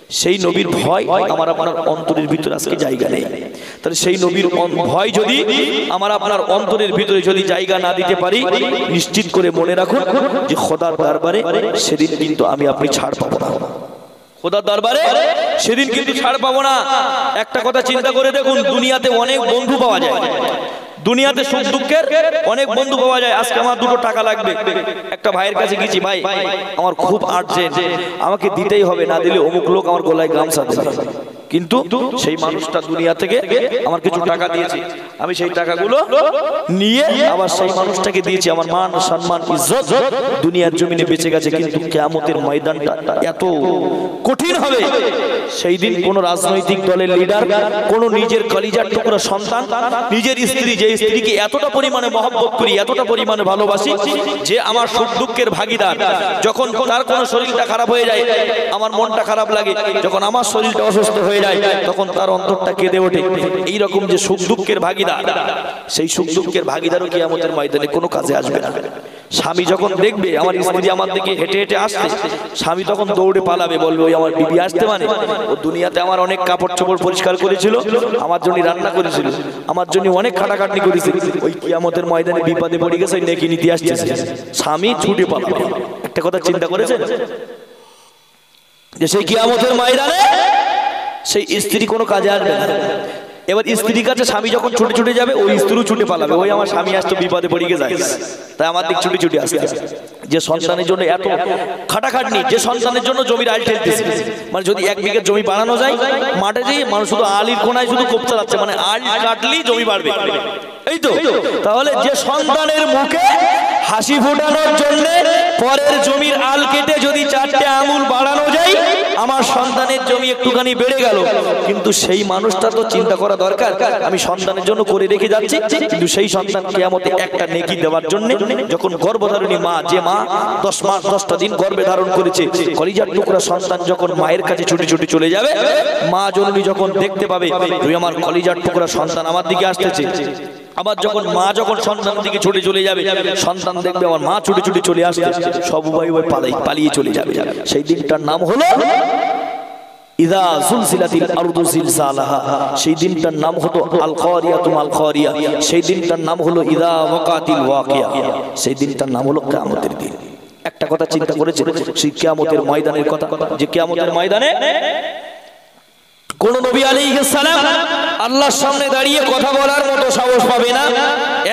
সেই নবীর ভয় আমার আপনার অন্তরের ভিতরে আজকে জায়গা নেই। তাহলে সেই নবীর ভয় যদি আমার আপনার অন্তরের ভিতরে যদি জায়গা না দিতে পারি নিশ্চিত করে মনে রাখুন যে খোদার দরবারে সেদিন কিন্তু আমি আপনি ছাড় পাবো না। খোদার দরবারে সেদিন কিন্তু ছাড় পাবো না। একটা কথা চিন্তা করে দেখুন দুনিয়াতে অনেক বন্ধু পাওয়া যায়। দুনিয়াতে সুখ দুঃখের অনেক বন্ধু পাওয়া যায়। আজকে আমার দুটো টাকা লাগবে। একটা ভাইয়ের কাছে গেছি, ভাই, আমার খুব আর্জেন্ট আমাকে দিতেই হবে, না দিলে অমুক লোক আমার গলায় গামছা কিন্তু সেই মানুষটা দুনিয়া থেকে আমার কিছু টাকা দিয়েছে। আমি সেই টাকাগুলো নিয়ে আবার সেই মানুষটাকে দিয়েছি। আমার মান, সম্মান, ইজ্জত দুনিয়ার জমিনে বেঁচে গেছে। কিন্তু কেয়ামতের ময়দানটা এত কঠিন হবে। সেই দিন কোন রাজনৈতিক দলের লিডার কোন নিজের কলিজার টুকরা সন্তান, নিজের স্ত্রী, যে স্ত্রীকে এতটা পরিমাণে মহব্বত করি, এতটা পরিমাণে ভালোবাসি, যে আমার সুখ দুঃখের ভাগিদার, যখন তার কোনো শরীরটা খারাপ হয়ে যায়, আমার মনটা খারাপ লাগে, যখন আমার শরীরটা অসুস্থ হয়ে যায় তখন তার অন্তরটা কেঁদে ওঠে। এই রকম যে সুখ দুঃখের ভাগিদার, সেই সুখ দুঃখের ভাগিদারও কি আমাদের ময়দানে কোনো কাজে আসবে না। স্বামী যখন দেখবে, আমার স্ত্রী আমার দিকে হেঁটে হেঁটে আসছে, স্বামী তখন দৌড়ে পালাবে, বলবে, ওই আমার বিবি আসতে মানে ও দুনিয়াতে আমার অনেক কাপড় চোপড় পরিষ্কার করেছিল, আমার জন্য রান্না করেছিল, আমার জন্য অনেক খাটাখাটনি করেছে। ওই কিয়ামতের ময়দানে বিপদে পড়ে গেছে, ওই নেকি নিতে আসছে। স্বামী ছুটে পালাবে। একটা কথা চিন্তা করেছেন? যে সেই কিয়ামতের ময়দানে সেই স্ত্রী কোনো কাজে আসবে না। এবার স্ত্রীর কাছে স্বামী যখন ছুটে ছুটে যাবে ওই স্ত্রীও ছুটে পালাবে। ওই আমার স্বামী আসতো বিপদে পড়ে গিয়ে যায় তাই আমার দিক ছুটে ছুটে আসতে যে সন্তানের জন্য এত খাটাখাটনি যে সন্তানের জন্য জমির আল ঠেলতেছে। মানে যদি এক বিঘে জমি বানানো যায় মাঠে যেয়ে মানুষ শুধু আলির কোনায় শুধু কোপ চালাচ্ছে মানে আল কাটলেই জমি বাড়বে। এই তো? তাহলে যে সন্তানের মুখে হাসি ফোটানোর জন্য পরের জমির আল কেটে যদি চারটে আঙুল বাড়ানো যায় আমার সন্তানের জমি একটুখানি বেড়ে গেল। কিন্তু সেই মানুষটা তো চিন্তা করা দরকার। আমি সন্তানের জন্য করে রেখে যাচ্ছি। কিন্তু সেই সন্তান কেয়ামতে একটা নেকি দেওয়ার জন্য যখন গর্ভধারণী মা, যে মা দশ মাস, দশটা দিন গর্ভে ধারণ করেছে, কলিজার টুকরা সন্তান যখন মায়ের কাছে ছুটে ছুটি চলে যাবে, মা জননী যখন দেখতে পাবে, তুই আমার কলিজার টুকরা সন্তান আমার দিকে আসতেছে। আবার যখন মা যখন সন্তানের দিকে ছুটে চলে যাবে, সন্তান দেখবে আমার মা ছুটে ছুটে চলে আসছে, সব উভয় উভয় পালিয়ে চলে যাবে। সেই দিনটার নাম হলো ইদা সুলসিলাতিল আরদু জিলজালাহা। সেই দিনটার নাম হলো আল কারিয়াতুম আল কারিয়া সেই দিনটার নাম হলো ইদা ওয়াকাতিল ওয়াকিয়া। সেই দিনটার নাম হলো কিয়ামতের দিন। একটা কথা চিন্তা করেছে, সেই কিয়ামতের ময়দানের কথা। যে কিয়ামতের ময়দানে কোন নবী সালাম আল্লাহর সামনে দাঁড়িয়ে কথা বলার মতো সাহস পাবে না।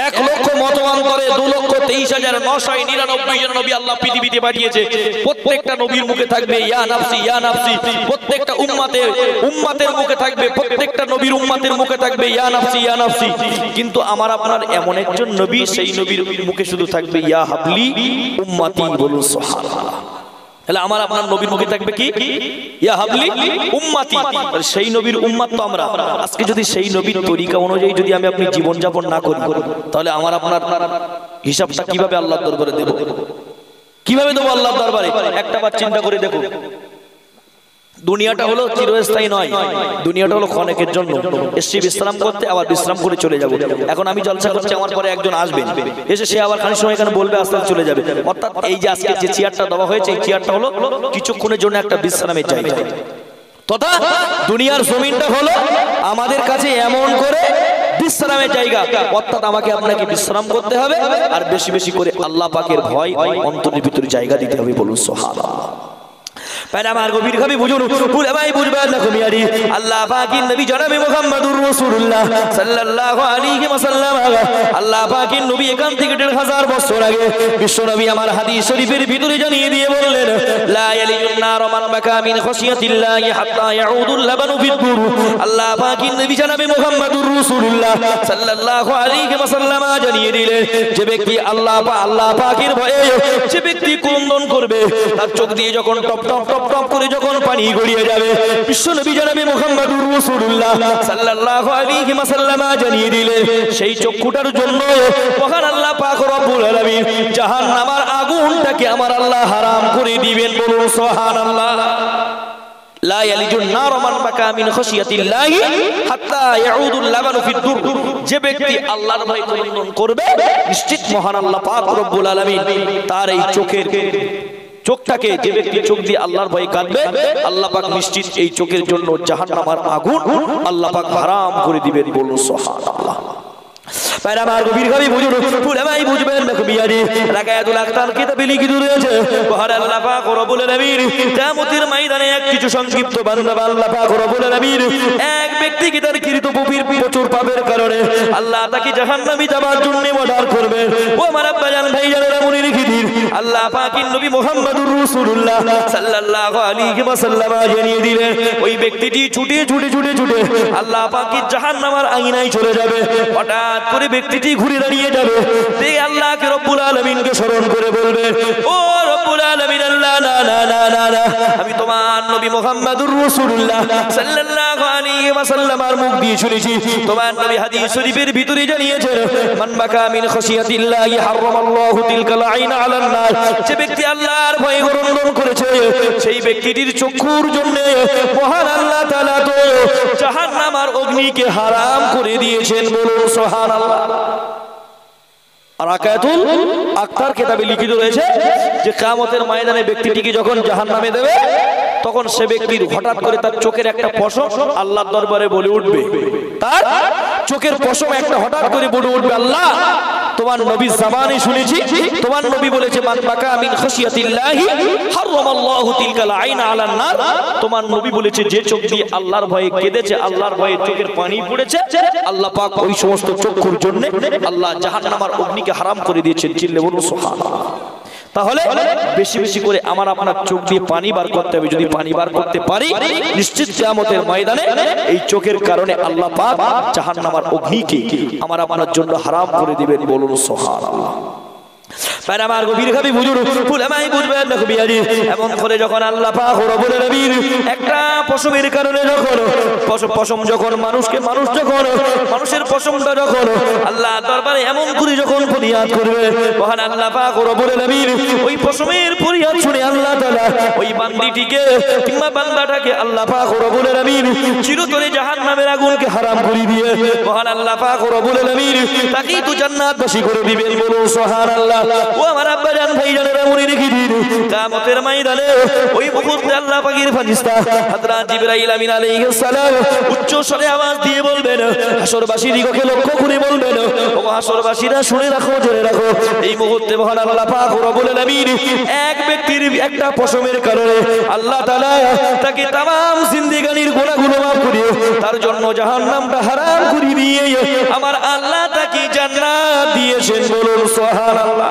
এক লক্ষ মতবান্তরে দু লক্ষ তেইশ হাজার নশো নিরানব্বই জন নবী আল্লাহ পৃথিবীতে পাঠিয়েছে। প্রত্যেকটা নবীর মুখে থাকবে, ইয়া নাফসি ইয়া নাফসি। প্রত্যেকটা উম্মাতের উম্মাতের মুখে থাকবে, প্রত্যেকটা নবীর উম্মাতের মুখে থাকবে, ইয়া নাফসি ইয়া নাফসি। কিন্তু আমার আপনার এমন একজন নবী, সেই নবীর মুখে শুধু থাকবে, ইয়া হাবলি উম্মাতি বলুন, সুবহানাল্লাহ। তাহলে আমার আপনার নবীর মুখে থাকবে কি? ইয়া হাবলি সেই নবীর উম্মাত তো আমরা। আজকে যদি সেই নবীর তরিকা অনুযায়ী যদি আমি আপনি জীবন যাপন না করি, তাহলে আমার আপনার হিসাবটা কীভাবে আল্লাহর দরবারে দেব? কীভাবে দেবো আল্লাহ দরবারে? একটা বার চিন্তা করে দেখো। দুনিয়াটা হলো চিরস্থায়ী নয়, দুনিয়াটা হলো ক্ষণেকের জন্য। এসছি বিশ্রাম করতে, আবার বিশ্রাম করে চলে যাব। এখন আমি জলসা করছি, আমার পরে একজন আসবেন এসে সে আবার খানিক সময় এখানে বলবে, আস্তে চলে যাবে। অর্থাৎ এই যে আজকে যে চেয়ারটা দেওয়া হয়েছে, এই চেয়ারটা হলো কিছুক্ষণের জন্য একটা বিশ্রামের জায়গা। তথা দুনিয়ার জমিনটা হলো আমাদের কাছে এমন করে বিশ্রামের জায়গা। অর্থাৎ আমাকে আপনাকে বিশ্রাম করতে হবে, আর বেশি বেশি করে আল্লাহ পাকের ভয় অন্তরের ভিতরে জায়গা দিতে হবে বলুন সোহানা আমার ভাই পাকির নবী জনাবে মুহাম্মদুর রাসূলুল্লাহ সাল্লাল্লাহু আলাইহি ওয়াসাল্লাম আল্লাহ পাকির নবী এখান থেকে আমার আল্লাহ দিলেন, যে ব্যক্তি আল্লাহ আল্লাহ পাকের ভয়ে যে ব্যক্তি ক্রন্দন করবে, তার চোখ দিয়ে যখন টপ টপ টপ টপ করে যখন পানি গড়িয়ে যাবে জানাবে রাসূলুল্লাহ সাল্লাল্লাহু আলাইহি ওয়াসাল্লাম জানিয়ে দিলেন, সেই চক্ষুটার জন্য মহান আল্লাহ পাক রব্বুল আলামিন জাহান্নামের আগুনটাকে আমার আল্লাহ হারাম করে দিবেন বলুন সুবহানাল্লাহ। যে ব্যক্তি আল্লাহর ভয় করবে, নিশ্চিত মহান আল্লাহ পাক রব্বুল আলামিন তার এই চোখের চোখটাকে যে ব্যক্তি চোখ দিয়ে আল্লাহর ভয়ে কাঁদবে, আল্লাহ পাক নিশ্চিত এই চোখের জন্য জাহান্নামের আগুন আল্লাহ পাক হারাম করে দিবেন বলুন, সুবহানাল্লাহ। আল্লাহ ওই ছুটে ছুটে ছুটে ছুটে আল্লাহ পাকের জাহান্নামের আঙিনায় চলে যাবে। হঠাৎ করে ব্যক্তিটি ঘুরে দাঁড়িয়ে যাবে। তে আল্লাহকে রব্বুল আলামিনকে স্মরণ করে বলবে, ও রব্বুল আলামিন, আল্লাহ, না না না না না, আমি তোমার নবী মুহাম্মদুর রাসূলুল্লাহ সাল্লাল্লাহু আলাইহি মুখ দিয়ে শুনেছি। তোমার নবী হাদিস শরীফের ভিতরে মান বাকা মিন হারামাল্লাহু তিলকাল আইন নার। যে ব্যক্তি আল্লাহর করেছে, সেই ব্যক্তিটির চক্ষুর জন্য মহান আল্লাহ তাআলা তো অগ্নিকে হারাম করে দিয়েছেন বলুন, সুবহানাল্লাহ। আর আকায়াতুল আক্তার কেতাবে লিখিত রয়েছে যে কামতের ময়দানে ব্যক্তিটিকে যখন জাহান নামে দেবে তখন সে ব্যক্তির হঠাৎ করে তার চোখের একটা পশম আল্লাহর দরবারে বলে উঠবে। তার চোখের পশম একটা হঠাৎ করে বলে উঠবে, আল্লাহ, তোমার নবী জামানে শুনেছি। তোমার নবী বলেছে, মান বাকা মিন খাশিয়াতিল্লাহি হারামাল্লাহু তিলকাল আইন আলান নার। তোমার নবী বলেছে, যে চোখ দিয়ে আল্লাহর ভয়ে কেঁদেছে, আল্লাহর ভয়ে চোখের পানি পড়েছে, আল্লাহ পাক ওই সমস্ত চক্ষুর জন্য আল্লাহ জাহান্নামার অগ্নিকে হারাম করে দিয়েছেন। চিল্লে বলুন, সুবহানাল্লাহ। তাহলে বেশি বেশি করে আমার আপনার চোখ দিয়ে পানি বার করতে হবে। যদি পানি বার করতে পারি নিশ্চিত কিয়ামতের ময়দানে এই চোখের কারণে আল্লাহ পাক জাহান্নামার অগ্নিকে আমার আপনার জন্য হারাম করে দিবেন বলুন সুবহানাল্লাহ। পার আমার গভীর খাবি বুঝুন করে আল্লাহ আল্লাহ আল্লাহ আল্লাহ আল্লাহ হারাম করে দিয়ে, মহান আল্লাহ পাক রব্বুল আলামিন তাকেই তো জান্নাতবাসী করে দিবেন বলুন, সুবহানাল্লাহ। ও আমার আব্বা জান ভাই জানেরা মনে রেখে দিন। কিয়ামতের ময়দানে ওই মুহূর্তে আল্লাহ পাকের ফেরেশতা হযরত জিবরাইল আমিন আলাইহিস সালাম উচ্চ স্বরে আওয়াজ দিয়ে বলবেন, হাসরবাসী দিগকে লক্ষ্য করে বলবেন, ও হাসরবাসীরা শুনে রাখো, জেনে রাখো, এই মুহূর্তে মহান আল্লাহ পাক রব্বুল আলামিন এক ব্যক্তির একটা পশমের কারণে আল্লাহ তাআলা তাকে তামাম জিন্দেগানির গুনাহগুলো মাফ করে তার জন্য জাহান্নামটা হারাম করে দিয়ে আমার আল্লাহ তাকে জান্নাত দিয়েছেন বলুন, সুবহানাল্লাহ।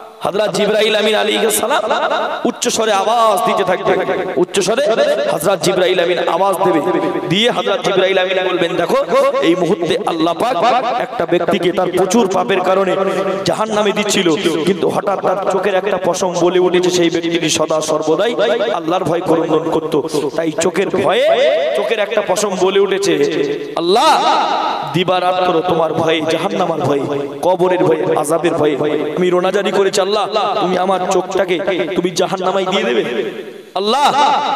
হযরত জিবরাইল আমিন আলাইহিস সালাম উচ্চ স্বরে আওয়াজ দিতে থাকবে। উচ্চ স্বরে হযরত জিবরাইল আমিন আওয়াজ দেবে। দিয়ে হযরত জিবরাইল আমিন বলবেন, দেখো, এই মুহূর্তে আল্লাহ পাক একটা ব্যক্তিকে তার প্রচুর পাপের কারণে জাহান্নামে দিচ্ছিল, কিন্তু হঠাৎ তার চোখের একটা পশম বলে উঠেছে সেই ব্যক্তিটি সদা সর্বদাই আল্লাহর ভয় করন্দন করত। তাই চোখের ভয়ে চোখের একটা পশম বলে উঠেছে, আল্লাহ দিবারাত্র তোমার ভয়ে, জাহান্নামার ভয়ে, কবরের ভয়ে, আযাবের ভয়ে, আমি রোনাজারি করেছি আল্লাহ, তুমি আমার চোখটাকে তুমি জাহান্নামায় দিয়ে দেবে। আল্লাহ,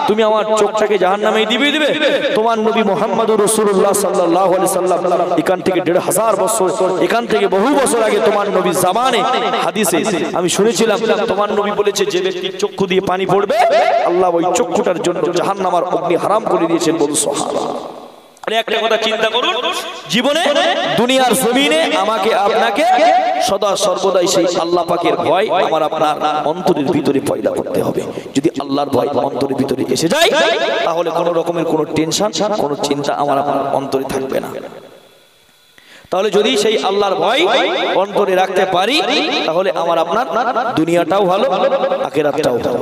তুমি আমার চোখটাকে জাহান্নামে দিবে দিবে। তোমার নবী মোহাম্মদুর রাসূলুল্লাহ সাল্লাল্লাহু আলাইহি সাল্লাম এখান থেকে দেড় হাজার বছর, এখান থেকে বহু বছর আগে তোমার নবী জামানে হাদিসে আমি শুনেছিলাম, তোমার নবী বলেছে, যে ব্যক্তি চক্ষু দিয়ে পানি পড়বে, আল্লাহ ওই চক্ষুটার জন্য জাহান্নামার অগ্নি হারাম করে দিয়েছেন সুবহানাল্লাহ। আরে একটা কথা চিন্তা করুন, জীবনে, দুনিয়ার জমিনে আমাকে আপনাকে সদা সর্বদাই সেই আল্লাহ পাকের ভয় আমার আপনার অন্তরের ভিতরে পয়দা করতে হবে। যদি আল্লাহর ভয় অন্তরের ভিতরে এসে যায়, তাহলে কোনো রকমের কোনো টেনশন, কোনো চিন্তা আমার আপনার অন্তরে থাকবে না। তাহলে যদি সেই আল্লাহর ভয় অন্তরে রাখতে পারি, তাহলে আমার আপনার দুনিয়াটাও ভালো, আখেরাতটাও ভালো।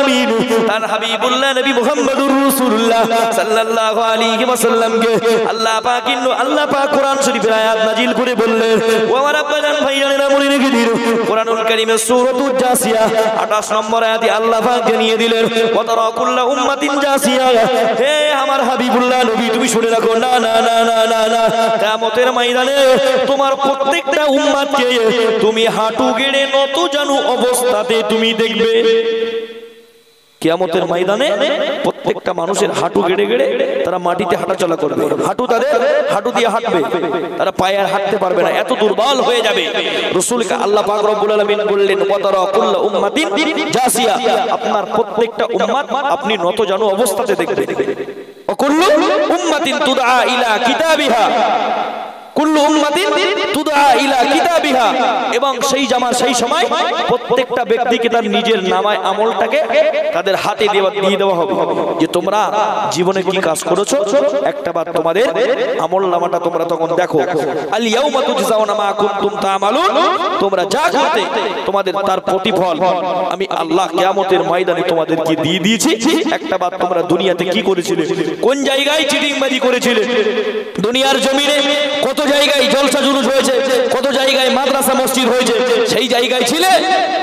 আলামিন। তার হাবিবুল্লাহ নবী রাসূলুল্লাহ সাল্লাল্লাহু আলাইহি আল্লাহ পাক ইন্নু আল্লাহ পাক কোরআন শরীফের আয়াত করে বললেন আমার রেখে কোরআনুল কারীমের সূরাতুল জাসিয়া 28 নম্বর আয়াতে আল্লাহ পাক জানিয়ে দিলেন উম্মাতিন জাসিয়া। হে আমার হাবিবুল্লাহ নবী, তুমি শুনে রাখো, না না না না না না, কিয়ামতের ময়দানে তোমার প্রত্যেকটা উম্মাতকে তুমি হাঁটু গেড়ে নত জানু অবস্থাতে তুমি দেখবে। কিয়ামতের ময়দানে প্রত্যেকটা মানুষের হাঁটু গেড়ে গেড়ে তারা মাটিতে হাঁটাচলা করবে। হাঁটু তাদের হাঁটু দিয়ে হাঁটবে। তারা পায়ে আর হাঁটতে পারবে না। এত দুর্বল হয়ে যাবে। রসুলকে আল্লাহ পাক রব্বুল আলামিন বললেন ওয়াতারা কুল্লা উম্মাতিন জাসিয়া। আপনার প্রত্যেকটা উম্মাত আপনি নত জানো অবস্থাতে দেখবেন অকুল্লু উম্মাতিন তুদআ ইলা কিতাবিহা। কুল্লু উম্মাতিন তুদআ ইলা কিতাবিহা। এবং সেই জামা সেই সময় প্রত্যেকটা ব্যক্তিকে তার নিজের নামায় আমলটাকে তাদের হাতে দেওয়া দিয়ে দেওয়া হবে। যে তোমরা জীবনে কি কাজ করেছ? তোমাদের আমল নামাটা তোমরা তখন দেখো। আল ইয়াউমা মা কুনতুম তা'মালুন। তোমরা যা করতে তোমাদের তার প্রতিফল আমি আল্লাহ কিয়ামতের ময়দানে তোমাদেরকে দিয়ে দিয়েছি। একটা বার তোমরা দুনিয়াতে কি করেছিলে? কোন জায়গায় চিটিংবাজি করেছিলে? দুনিয়ার জমিনে কত জায়গায় জলসা জুলুস হয়েছে, কত জায়গায় মাদ্রাসা মসজিদ হয়েছে, সেই জায়গায় ছিলে?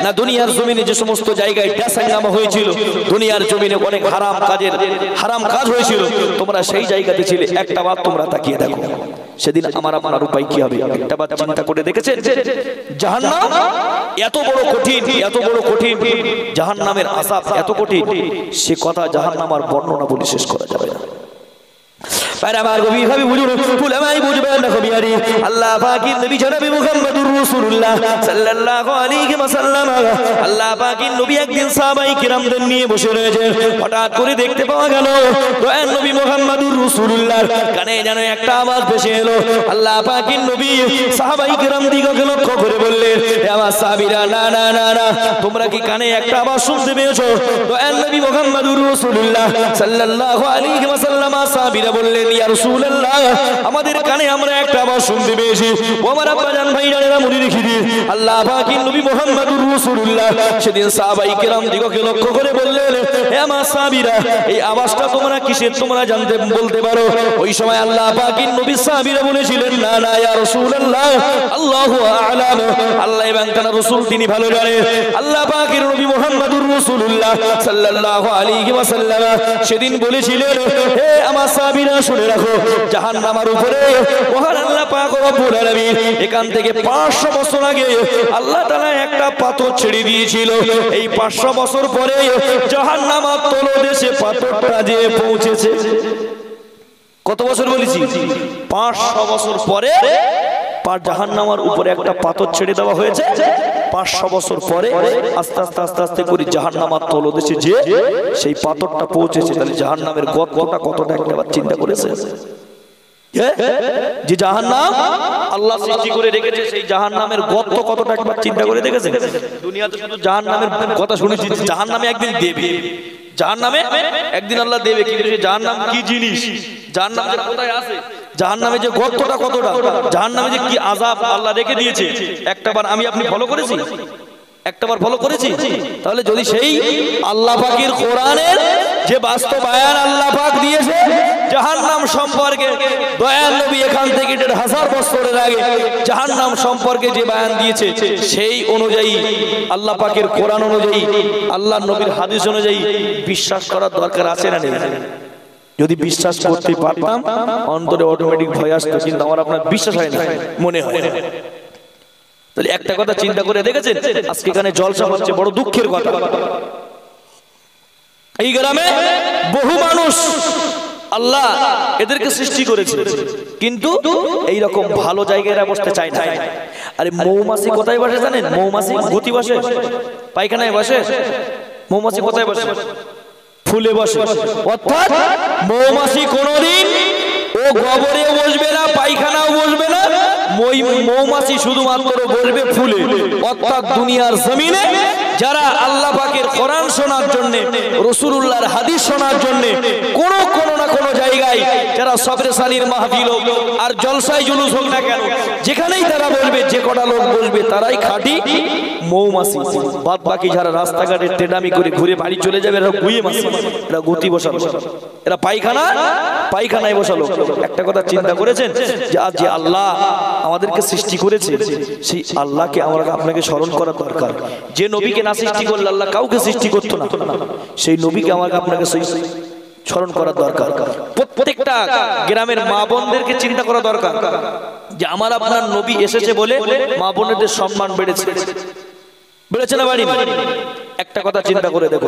না দুনিয়ার জমিনে যে সমস্ত জায়গায় ড্যাসাঙ্গামা হয়েছিল, দুনিয়ার জমিনে অনেক হারাম কাজের, হারাম কাজ হয়েছিল, তোমরা সেই জায়গাতে ছিলে। একটা বার তোমরা তাকিয়ে দেখো। সেদিন আমার আপনার উপায় কি হবে? একটা বার চিন্তা করে দেখেছেন? জাহান্নাম এত বড় কঠিন, এত বড় কঠিন, জাহান্নামের আসাব এত কঠিন, সে কথা জাহান্নামার বর্ণনা বলে শেষ করা যাবে না। আল্লাহ তোমরা কি কানে একটা আওয়াজ শুনতে পেয়েছ নবী মুহাম্মদুর রাসূলুল্লাহ সাল্লাল্লাহু আলাইহি ওয়াসাল্লাম বললেন, ইয়া রাসূলুল্লাহ, আমাদের কানে আমরা একটা আওয়াজ শুনতে পেয়েছি। ও আমার আব্বাজান ভাইজানেরা মনে রেখে দিন। আল্লাহ পাকের নবী মুহাম্মদুর রাসূলুল্লাহ সেদিন সাহাবাই কেরাম দিগকে লক্ষ্য করে বললেন, হে আমার সাহাবীরা, এই আওয়াজটা তোমরা কিসের? তোমরা জানতে, বলতে পারো? ওই সময় আল্লাহ পাকের নবী সাহাবীরা বলেছিলেন, না না, ইয়া রাসূলুল্লাহ, আল্লাহু আ'লাম। আল্লাহ এবং তার রাসূল তিনি ভালো জানেন। আল্লাহ পাকের নবী মুহাম্মদুর রাসূলুল্লাহ সাল্লাল্লাহু আলাইহি ওয়াসাল্লাম সেদিন বলেছিলেন, হে আমার সাহাবীরা শুনে রাখো, জাহান্নামের উপরে। এখান থেকে 500 বছর আগে আল্লাহ তাআলা একটা পাথর ছেড়ে দিয়েছিল। এই 500 বছর পরে জাহান্নামের তলদেশে পাথরটা যে পৌঁছেছে। কত বছর বলেছি? 500 বছর পার জাহান্নামার উপরে একটা পাথর ছেড়ে দেওয়া হয়েছে। পাঁচশো বছর পরে আস্তে আস্তে আস্তে আস্তে করে জাহান্নামার তলদেশে যে সেই পাথরটা পৌঁছেছে। তাহলে জাহান্নামের গর্তটা কতটা একবার চিন্তা করেছে? যে জাহান্নাম আল্লাহ সৃষ্টি করে রেখেছে চিন্তা করে কথা শুনেছি জাহান্নামে একদিন দেবে। একদিন আল্লাহ দেবে, কিন্তু সেই জাহান্নাম কি জিনিস? জাহান্নাম যে কোথায় আছে? জাহান্নামে যে গর্তটা কতটা, জাহান্নামে যে কি আযাব আল্লাহ রেখে দিয়েছে, একটাবার আমি আপনি ফলো করেছি? একটাবার ফলো করেছি? তাহলে যদি সেই আল্লাহ পাকের কোরআনের যে বাস্তবায়ন আল্লাহ পাক দিয়েছে, জাহান্নাম সম্পর্কে দয়াল নবী এখান থেকে দেড় হাজার বছরের আগে জাহান্নাম সম্পর্কে যে বয়ান দিয়েছে, সেই অনুযায়ী, আল্লাহ পাকের কোরআন অনুযায়ী আল্লাহ নবীর হাদিস অনুযায়ী বিশ্বাস করার দরকার আছে না নেই? যদি বিশ্বাস করতে পারতাম অন্তরে অটোমেটিক ভয় আসতো কিন্তু আমার আপনার বিশ্বাস হয় না মনে হয় না তাহলে একটা কথা চিন্তা করে দেখেছেন? আজকে এখানে জলসা হচ্ছে বড় দুঃখের কথা। এই গ্রামে বহু মানুষ আল্লাহ এদেরকে সৃষ্টি করেছে কিন্তু এই রকম ভালো জায়গায় এরা বসতে চায় না। আরে মৌমাছি কোথায় বসে জানেন? মৌমাছি গতি বসে। পায়খানায় বসে। মৌমাছি কোথায় বসে? ফুলে বসে। অর্থাৎ মৌমাছি কোনদিন ও গবরে বসবে না, পায়খানাও বসবে না মৌমাছি শুধুমাত্র বসবে ফুলে। অর্থাৎ দুনিয়ার জমিনে যারা আল্লাহ পাকের কোরআন শোনার জন্য, রসুলুল্লাহর হাদিস শোনার জন্য কোন, কোনো না কোনো জায়গায় যারা সবরে সালির মাহফিল হোক আর জলসায় জুলুস হোক না কেন, যেখানেই তারা বলবে, যে কটা লোক বলবে তারাই খাঁটি মৌমাছি। বাদ বাকি যারা রাস্তাঘাটে টেডামি করে ঘুরে বাড়ি চলে যাবে, এরা গুয়ে মাসি এরা গতি বসালো। এরা পায়খানা, পায়খানায় বসালো। একটা কথা চিন্তা করেছেন? যে আজ যে আল্লাহ আমাদেরকে সৃষ্টি করেছে, সেই আল্লাহকে আমরা আপনাকে স্মরণ করা দরকার। যে নবীকে না সৃষ্টি করলে আল্লাহ কাউকে সৃষ্টি করতো না। সেই নবীকে আমাকে আপনাকে স্মরণ করা দরকার। প্রত্যেকটা গ্রামের মা বোনদেরকে চিন্তা করা দরকার যে আমার আপনার নবী এসেছে বলে মা বোনেদের সম্মান বেড়েছে। বেড়েছে না বাড়ি একটা কথা চিন্তা করে দেখো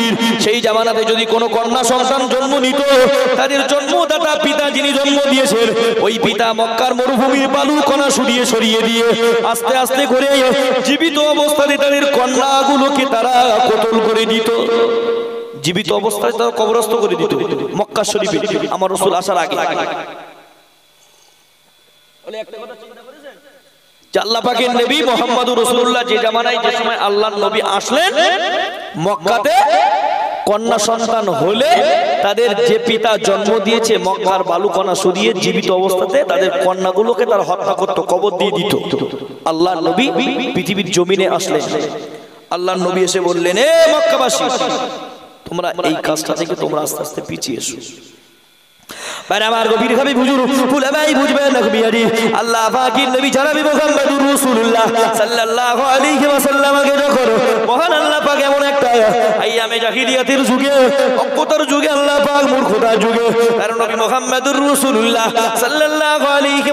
সেই জামানাতে যদি কোনো কন্যা সন্তান জন্ম নিত, তাদের জন্মদাতা পিতা যিনি জন্ম দিয়েছেন, ওই পিতা মক্কার মরুভূমির বালু কণা সরিয়ে সরিয়ে দিয়ে আস্তে আস্তে করে জীবিত অবস্থায় তাদের কন্যাগুলোকে তারা কতল করে দিত। জীবিত অবস্থায় তারা কবরস্থ করে দিত মক্কা শরীফে। আমার রসুল আসার আগে। আল্লাহ পাকের নবী মোহাম্মদুর রসুল্লাহ যে জামানায় যে সময় আল্লাহর নবী আসলেন, মক্কাতে কন্যা সন্তান হলে তাদের যে পিতা জন্ম দিয়েছে, মক্কার বালুকণা সরিয়ে জীবিত অবস্থাতে তাদের কন্যাগুলোকে তার হত্যা করত, কবর দিয়ে দিত। আল্লাহ নবী পৃথিবীর জমিনে আসলে আল্লাহ নবী এসে বললেন, এ মক্কাবাসী, তোমরা এই কাজটা থেকে তোমরা আস্তে আস্তে পিছিয়ে এসো। বাইরে আমার গভীর ভাবে বুঝুন ফুলাবাই বুঝবে না বিয়ারি আল্লাহ পাকের নবী জানাবি মুহাম্মদুর রাসূলুল্লাহ। সাল্লাল্লাহু আলাইহি ওয়াসাল্লামকে যখন, মহান আল্লাহ পাক এমন একটা আইয়ামে জাহিলিয়াতের যুগে যুগে আল্লাহ পাক মূর্খতার যুগে নবী সাল্লাল্লাহু আলাইহি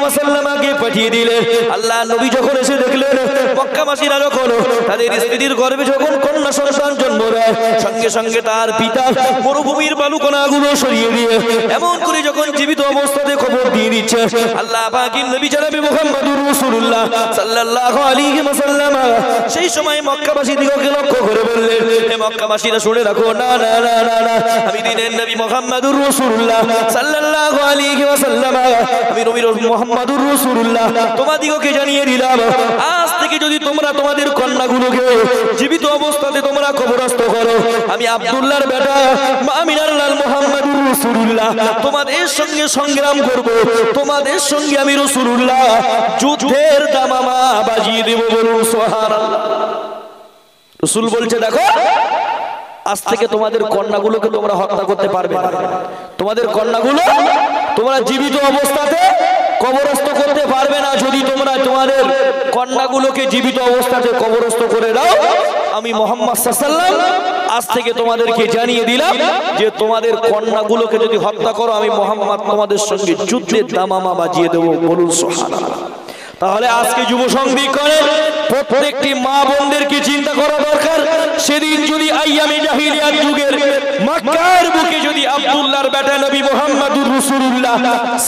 পাঠিয়ে দিলেন। আল্লাহ নবী যখন এসে দেখলেন যখন তাদের স্ত্রীর গর্ভে যখন কন্যা সন্তান জন্ম সঙ্গে সঙ্গে তার পিতা মরুভূমির বালুকণাগুলো সরিয়ে দিয়ে, এমন করে যখন জীবিত অবস্থাতে খবর দিয়ে দিচ্ছে। আল্লাহ পাকের নবী জানাবে মুহাম্মদুর রাসূলুল্লাহ সাল্লাল্লাহু আলাইহি ওয়াসাল্লাম, সেই সময় মক্কাবাসী দিগকে লক্ষ্য করে বললেন, হে মক্কাবাসীরা শুনে রাখো না না না না না, আমি দিনের নবী মুহাম্মদুর রাসূলুল্লাহ সাল্লাল্লাহু আলাইহি ওয়াসাল্লাম, আমি নবী মুহাম্মদুর রাসূলুল্লাহ, তোমাদিগকে জানিয়ে দিলাম, আজ থেকে যদি তোমরা তোমাদের কন্যাগুলোকে জীবিত অবস্থাতে তোমরা কবরস্থ করো। আমি আব্দুল্লাহর বেটা আমিনার লাল মুহাম্মদুর রাসূলুল্লাহ। তোমাদের সঙ্গে সংগ্রাম করব। তোমাদের সঙ্গে আমি রাসূলুল্লাহ যুদ্ধের দামামা বাজিয়ে দেব বলুন, সুবহানাল্লাহ। রাসূল বলছে, দেখো, আজ থেকে তোমাদের কন্যাগুলোকে তোমরা হত্যা করতে পারবে না। তোমাদের কন্যাগুলো তোমরা জীবিত অবস্থাতে কবরস্থ করতে পারবে না। যদি তোমরা তোমাদের কন্যাগুলোকে জীবিত অবস্থাতে কবরস্থ করে দাও আমি মোহাম্মদ আজ থেকে তোমাদেরকে জানিয়ে দিলাম যে তোমাদের কন্যাগুলোকে যদি হত্যা করো, আমি মোহাম্মদ তোমাদের সঙ্গে যুদ্ধের দামামা বাজিয়ে দেবো। বলুন সুবহানাল্লাহ। তাহলে আজকে যুব সঙ্গী করে প্রত্যেকটি মা বোনদের কি চিন্তা করা দরকার। সেদিন যদি আইয়ামি জাহিলিয়ার যুগের মক্কার বুকে যদি আব্দুল্লাহর বেটা নবী মোহাম্মদুর রাসূলুল্লাহ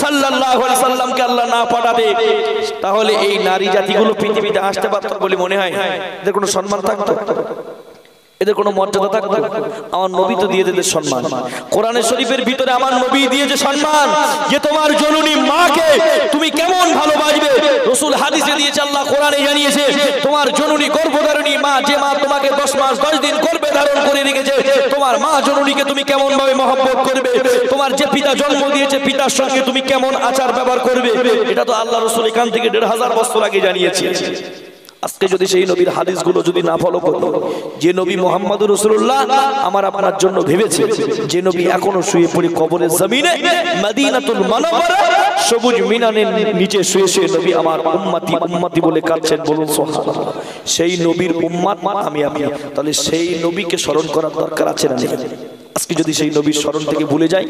সাল্লাল্লাহু আলাইহি সাল্লামকে আল্লাহ না পাঠাবে তাহলে এই নারী জাতিগুলো পৃথিবীতে আসতে পারত বলে মনে হয়? এদের কোনো সম্মান থাকতো? এদের কোনো মর্যাদা থাকতো? আমার নবী তো দিয়ে দিতে সম্মান। কোরআনের শরীফের ভিতরে আমার নবী দিয়েছে সম্মান, যে তোমার জননী মাকে তুমি কেমন ভালোবাসবে? রসুল হাদিসে দিয়েছে, আল্লাহ কোরআনে জানিয়েছে, তোমার জননী গর্ভধারণী মা, যে মা তোমাকে দশ মাস, দশ দিন গর্ভে ধারণ করে রেখেছে, তোমার মা জননীকে তুমি কেমন ভাবে মহব্বত করবে? তোমার যে পিতা জন্ম দিয়েছে, পিতার সঙ্গে তুমি কেমন আচার ব্যবহার করবে? এটা তো আল্লাহ রসুল এখান থেকে দেড় হাজার বছর আগে জানিয়েছে। আজকে যদি সেই নবীর হাদিসগুলো যদি না ফলো করি, যে নবী মোহাম্মদ রসুল্লাহ আমার আপনার জন্য ভেবেছে, যে নবী এখনও শুয়ে পড়ে কবরের জমিনে সবুজ মিনানের নিচে শুয়ে শুয়ে নবী আমার উম্মতি উম্মতি বলে কাঁদছেন, বলুন সেই নবীর আমি আমি তাহলে সেই নবীকে স্মরণ করার দরকার আছে না আজকে যদি সেই নবীর স্মরণ থেকে ভুলে যাই,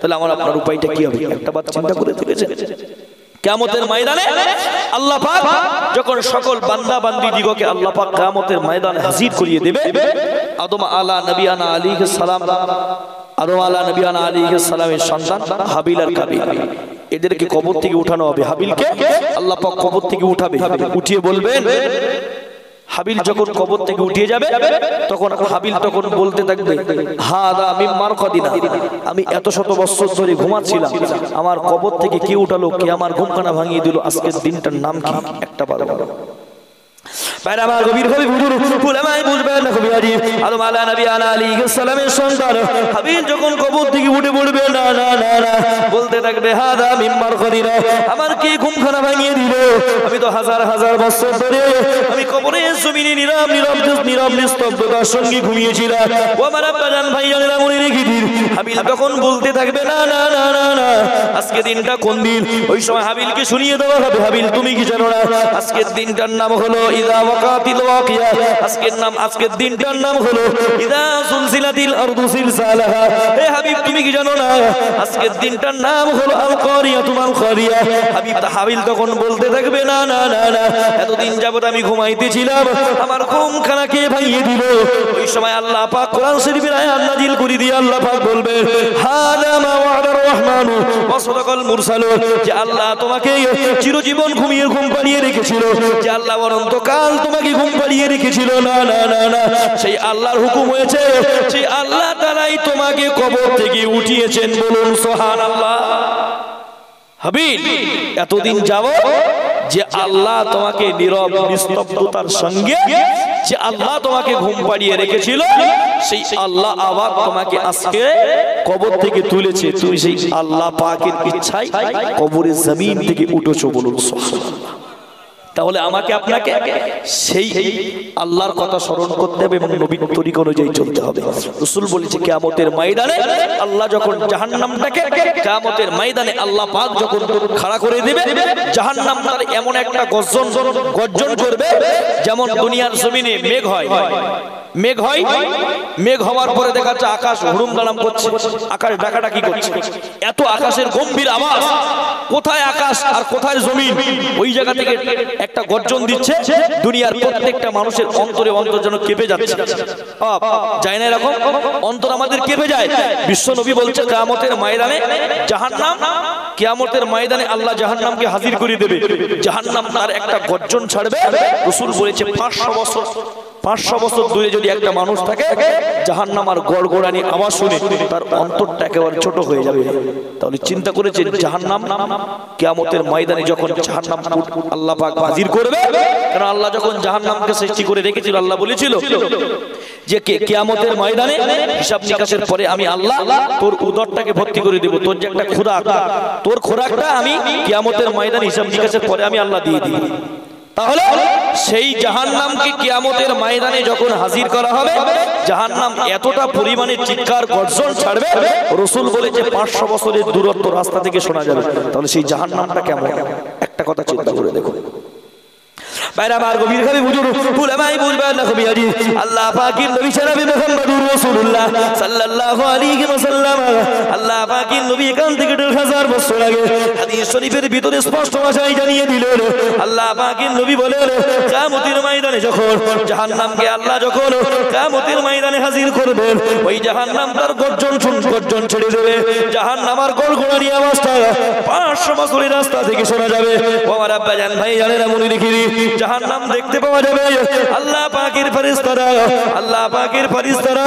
তাহলে আমার আপনার উপায়টা কি হবে? একটা বাদ চিন্তা করে দেখেছেন? কিয়ামতের ময়দানে আল্লাহ পাক যখন সকল বান্দা বান্দি দিগকে আল্লাহ পাক কেমতের ময়দানে হাজির করিয়ে দেবে, আদম আলা নবিয়ানা আলী সালাম, আদম আলা নবিয়ানা আলী সালামের সন্তান হাবিল আর কাবিল। এদেরকে কবর থেকে উঠানো হবে। হাবিলকে আল্লাহ পাক কবর থেকে উঠাবে। উঠিয়ে বলবেন হাবিল যখন কবর থেকে উঠিয়ে যাবে, তখন হাবিল তখন বলতে থাকবে, হাদা মিম্মার কদিনা আমি এত শত বছর ধরে ঘুমাচ্ছিলাম, আমার কবর থেকে কে উঠালো, কে আমার ঘুমখানা ভাঙিয়ে দিল, আজকের দিনটার নাম কি? একটা পারো বাইরে আমার গভীর কবি বুঝুর ফুলামাই বুঝবেন না কবি আজি আদম আলা নবী আলা আলী সালামের সন্তান। হাবিল যখন কবর থেকে উঠে পড়বে, না না না না, বলতে থাকবে, হাদা মিম্মার কদিনা আমার কি ঘুমখানা ভাঙিয়ে দিল? আমি তো হাজার হাজার বছর ধরে আমি কবরে জমিনে নীরব নীরব নীরব নিস্তব্ধতার সঙ্গে ঘুমিয়েছিলাম। ও আমার আব্বাজান ভাইয়ানেরা মনে রেখে দিন, হাবিল তখন বলতে থাকবে, না না না না না, আজকে দিনটা কোন দিন? ওই সময় হাবিলকে শুনিয়ে দেওয়া হবে, হাবিল, তুমি কি জানো না? আজকের দিনটার নাম হলো ইদা ওয়াকিয়া। আজকের নাম, আজকের দিনটার নাম হলো, ইদা সুলসিলাতিল আরদু সিলসালাহা। হে হাবিব, তুমি কি জানো না? আজকের দিনটার নাম হলো আল হাবিব হাবিল তখন বলতে থাকবে, না না না না যাবত আমি ঘুমাইতেছিলাম আমার কে ভাঙিয়ে দিল? ওই সময় আল্লাহ পাক কোরআন শরীফের আয়াত করে দিয়ে আল্লাহ পাক বলবে মা রহমানু। ওয়া সাদাকাল যে আল্লাহ তোমাকে চিরজীবন ঘুমিয়ে ঘুম পাড়িয়ে রেখেছিল, যে আল্লাহ অনন্তকাল তোমাকে ঘুম পাড়িয়ে রেখেছিল। না না না না। সেই আল্লাহর হুকুম হয়েছে। সেই আল্লাহ তারাই তোমাকে কবর থেকে উঠিয়েছেন বলুন, সুবহানাল্লাহ। হাবিল এতদিন যাব যে আল্লাহ তোমাকে নীরব, নিস্তব্ধতার সঙ্গে যে আল্লাহ তোমাকে ঘুম পাড়িয়ে রেখেছিল, সেই আল্লাহ আবার তোমাকে আজকে কবর থেকে তুলেছে। তুমি সেই আল্লাহ পাকের ইচ্ছায় কবরের জমিন থেকে উঠেছো বলুন, সুবহানাল্লাহ। তাহলে আমাকে আপনাকে সেই আল্লাহর কথা স্মরণ করতে হবে এবং নবীন তরিকা অনুযায়ী চলতে হবে। রসুল বলেছে, কেয়ামতের ময়দানে আল্লাহ যখন জাহান্নামটাকে কেয়ামতের ময়দানে আল্লাহ পাক যখন খাড়া করে দেবে, জাহান্নাম তার এমন একটা গর্জন গর্জন করবে যেমন দুনিয়ার জমিনে মেঘ হয়। মেঘ হয়, মেঘ হওয়ার পরে দেখা যাচ্ছে আকাশ হুড়ুম দাঁড়াম করছে। আকাশ ডাকাডাকি করছে। এত আকাশের গম্ভীর আওয়াজ, কোথায় আকাশ আর কোথায় জমিন? ওই জায়গা থেকে একটা গর্জন দিচ্ছে, দুনিয়ার প্রত্যেকটা মানুষের অন্তরে অন্তর যেন কেঁপে যাচ্ছে। যায় না এরকম? অন্তর আমাদের কেঁপে যায়। বিশ্ব নবী বলছে কামতের মায়দানে ময়দানে জাহান্নাম, কেয়ামতের ময়দানে আল্লাহ জাহান্নামকে হাজির করে দেবে। জাহান্নাম তার একটা গর্জন ছাড়বে। রসুল বলেছে, পাঁচশো বছর পাঁচশো বছর দূরে যদি একটা মানুষ থাকে, জাহান্নাম আর গড়গড়ানি আওয়াজ শুনে তার অন্তরটা একেবারে ছোট হয়ে যাবে। তাহলে চিন্তা করেছে জাহান্নাম কেয়ামতের ময়দানে যখন জাহান্নাম আল্লাহ পাক হাজির করবে কারণ আল্লাহ যখন জাহান্নামকে সৃষ্টি করে রেখেছিল, আল্লাহ বলেছিল যে কে কেয়ামতের ময়দানে হিসাব নিকাশের পরে আমি আল্লাহ তোর উদরটাকে ভর্তি করে দেব, তোর যে একটা খোরাক, তোর খোরাকটা আমি কেয়ামতের ময়দানে হিসাব নিকাশের পরে আমি আল্লাহ দিয়ে দিই তাহলে সেই জাহান্নামকে কিয়ামতের ময়দানে যখন হাজির করা হবে, জাহান্নাম এতটা পরিমাণে চিৎকার, গর্জন ছাড়বে, রসুল বলেছে পাঁচশো বছরের দূরত্ব রাস্তা থেকে শোনা যাবে। তাহলে সেই জাহান্নামটা কেমন? একটা কথা চিন্তা করে দেখুন। বাইরে আমার গভীর খাবি বুঝুন ফুলামাই বুঝবেন না কবি আজি আল্লাহ পাকির নবী শরাবি মুহাম্মদুর রাসূলুল্লাহ সাল্লাল্লাহু আলাইহি ওয়াসাল্লাম। আল্লাহ পাকির নবী এখান থেকে দেড় হাজার বছর আগে হাদিস শরীফের ভিতরে স্পষ্ট ভাষায় জানিয়ে দিলেন, আল্লাহ পাকির নবী বলেন, কিয়ামতের ময়দানে যখন জাহান্নামকে আল্লাহ যখন কিয়ামতের ময়দানে হাজির করবেন, ওই জাহান্নাম তার গর্জন শুন, গর্জন ছেড়ে দেবে। জাহান্নাম আর গড়গড়ানি আওয়াজটা পাঁচশো বছরের রাস্তা থেকে শোনা যাবে। ও আমার আব্বা জান ভাই, জানেন মনে রেখে জাহান্নাম দেখতে পাওয়া যাবে। আল্লাহ পাকের ফেরেশতারা, আল্লাহ পাকের ফেরেশতারা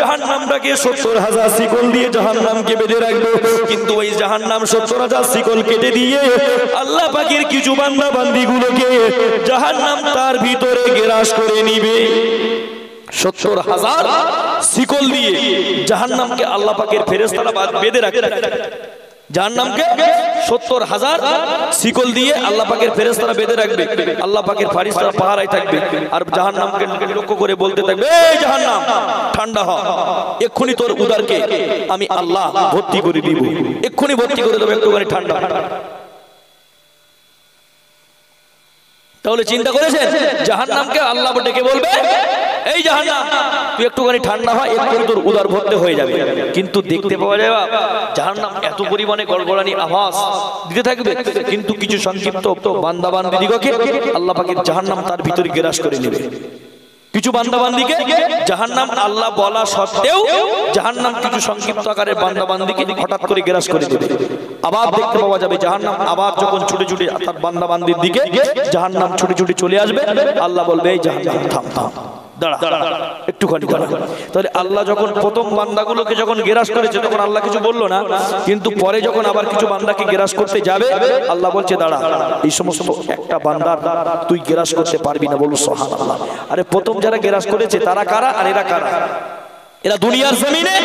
জাহান্নামটাকে 70 হাজার শিকল দিয়ে জাহান্নামকে বেঁধে রাখবে। কিন্তু ওই জাহান্নাম 70 হাজার শিকল কেটে দিয়ে আল্লাহ পাকের কিছু বান্দা বান্দিগুলোকে জাহান্নাম তার ভিতরে গ্রাস করে নিবে। সত্তর হাজার শিকল দিয়ে জাহান্নামকে আল্লাহ পাকের ফেরেশতারা বেঁধে রাখবে জাহান্নামকে সত্তর হাজার শিকল দিয়ে আল্লাহ পাকের ফেরেস্তারা বেঁধে রাখবে। আল্লাহ পাকের ফারিস্তারা পাহারায় থাকবে। আর জাহান্নামকে লক্ষ্য করে বলতে থাকবে, এই জাহান্নাম ঠান্ডা হ। এক্ষুনি তোর উদারকে আমি আল্লাহ ভর্তি করে দিব। এক্ষুনি ভর্তি করে দেবো, একটুখানি ঠান্ডা। তাহলে চিন্তা করেছেন জাহান্নামকে আল্লাহ ডেকে বলবে এই জাহান্নাম, তুই একটুখানি ঠান্ডা হয় একটু তোর উদার ভরতে হয়ে যাবে। কিন্তু দেখতে পাওয়া যায় জাহান্নাম এত পরিমাণে গড়গড়ানি আওয়াজ দিতে থাকবে, কিন্তু কিছু সংক্ষিপ্ত বান্দা বান্দিদিগকে আল্লাহ পাকের জাহান্নাম তার ভিতরে গ্রাস করে নেবে। কিছু বান্দাবান্দিকে জাহান্নাম আল্লাহ বলা সত্ত্বেও জাহান্নাম কিছু সংক্ষিপ্ত আকারে বান্দাবান্দিকে হঠাৎ করে গ্রাস করে দেবে। আবার দেখতে পাওয়া যাবে জাহান্নাম আবার যখন ছুটে ছুটে তার বান্দাবান্দির দিকে, জাহান্নাম ছুটে ছুটে চলে আসবে, আল্লাহ বলবে, এই জাহান্নাম, থাম থাম। দাঁড়া একটুখানি তাহলে আল্লাহ যখন প্রথম বান্দাগুলোকে যখন গেরাস করেছে তখন আল্লাহ কিছু বলল না? কিন্তু পরে যখন আবার কিছু বান্দাকে গেরাস করতে যাবে আল্লাহ বলছে দাঁড়া এই সমস্ত একটা বান্দার তুই গেরাস করতে পারবি না। বলু সোহান আল্লাহ আরে প্রথম যারা গেরাস করেছে তারা কারা আর এরা কারা? এরা দুনিয়ার জমিনে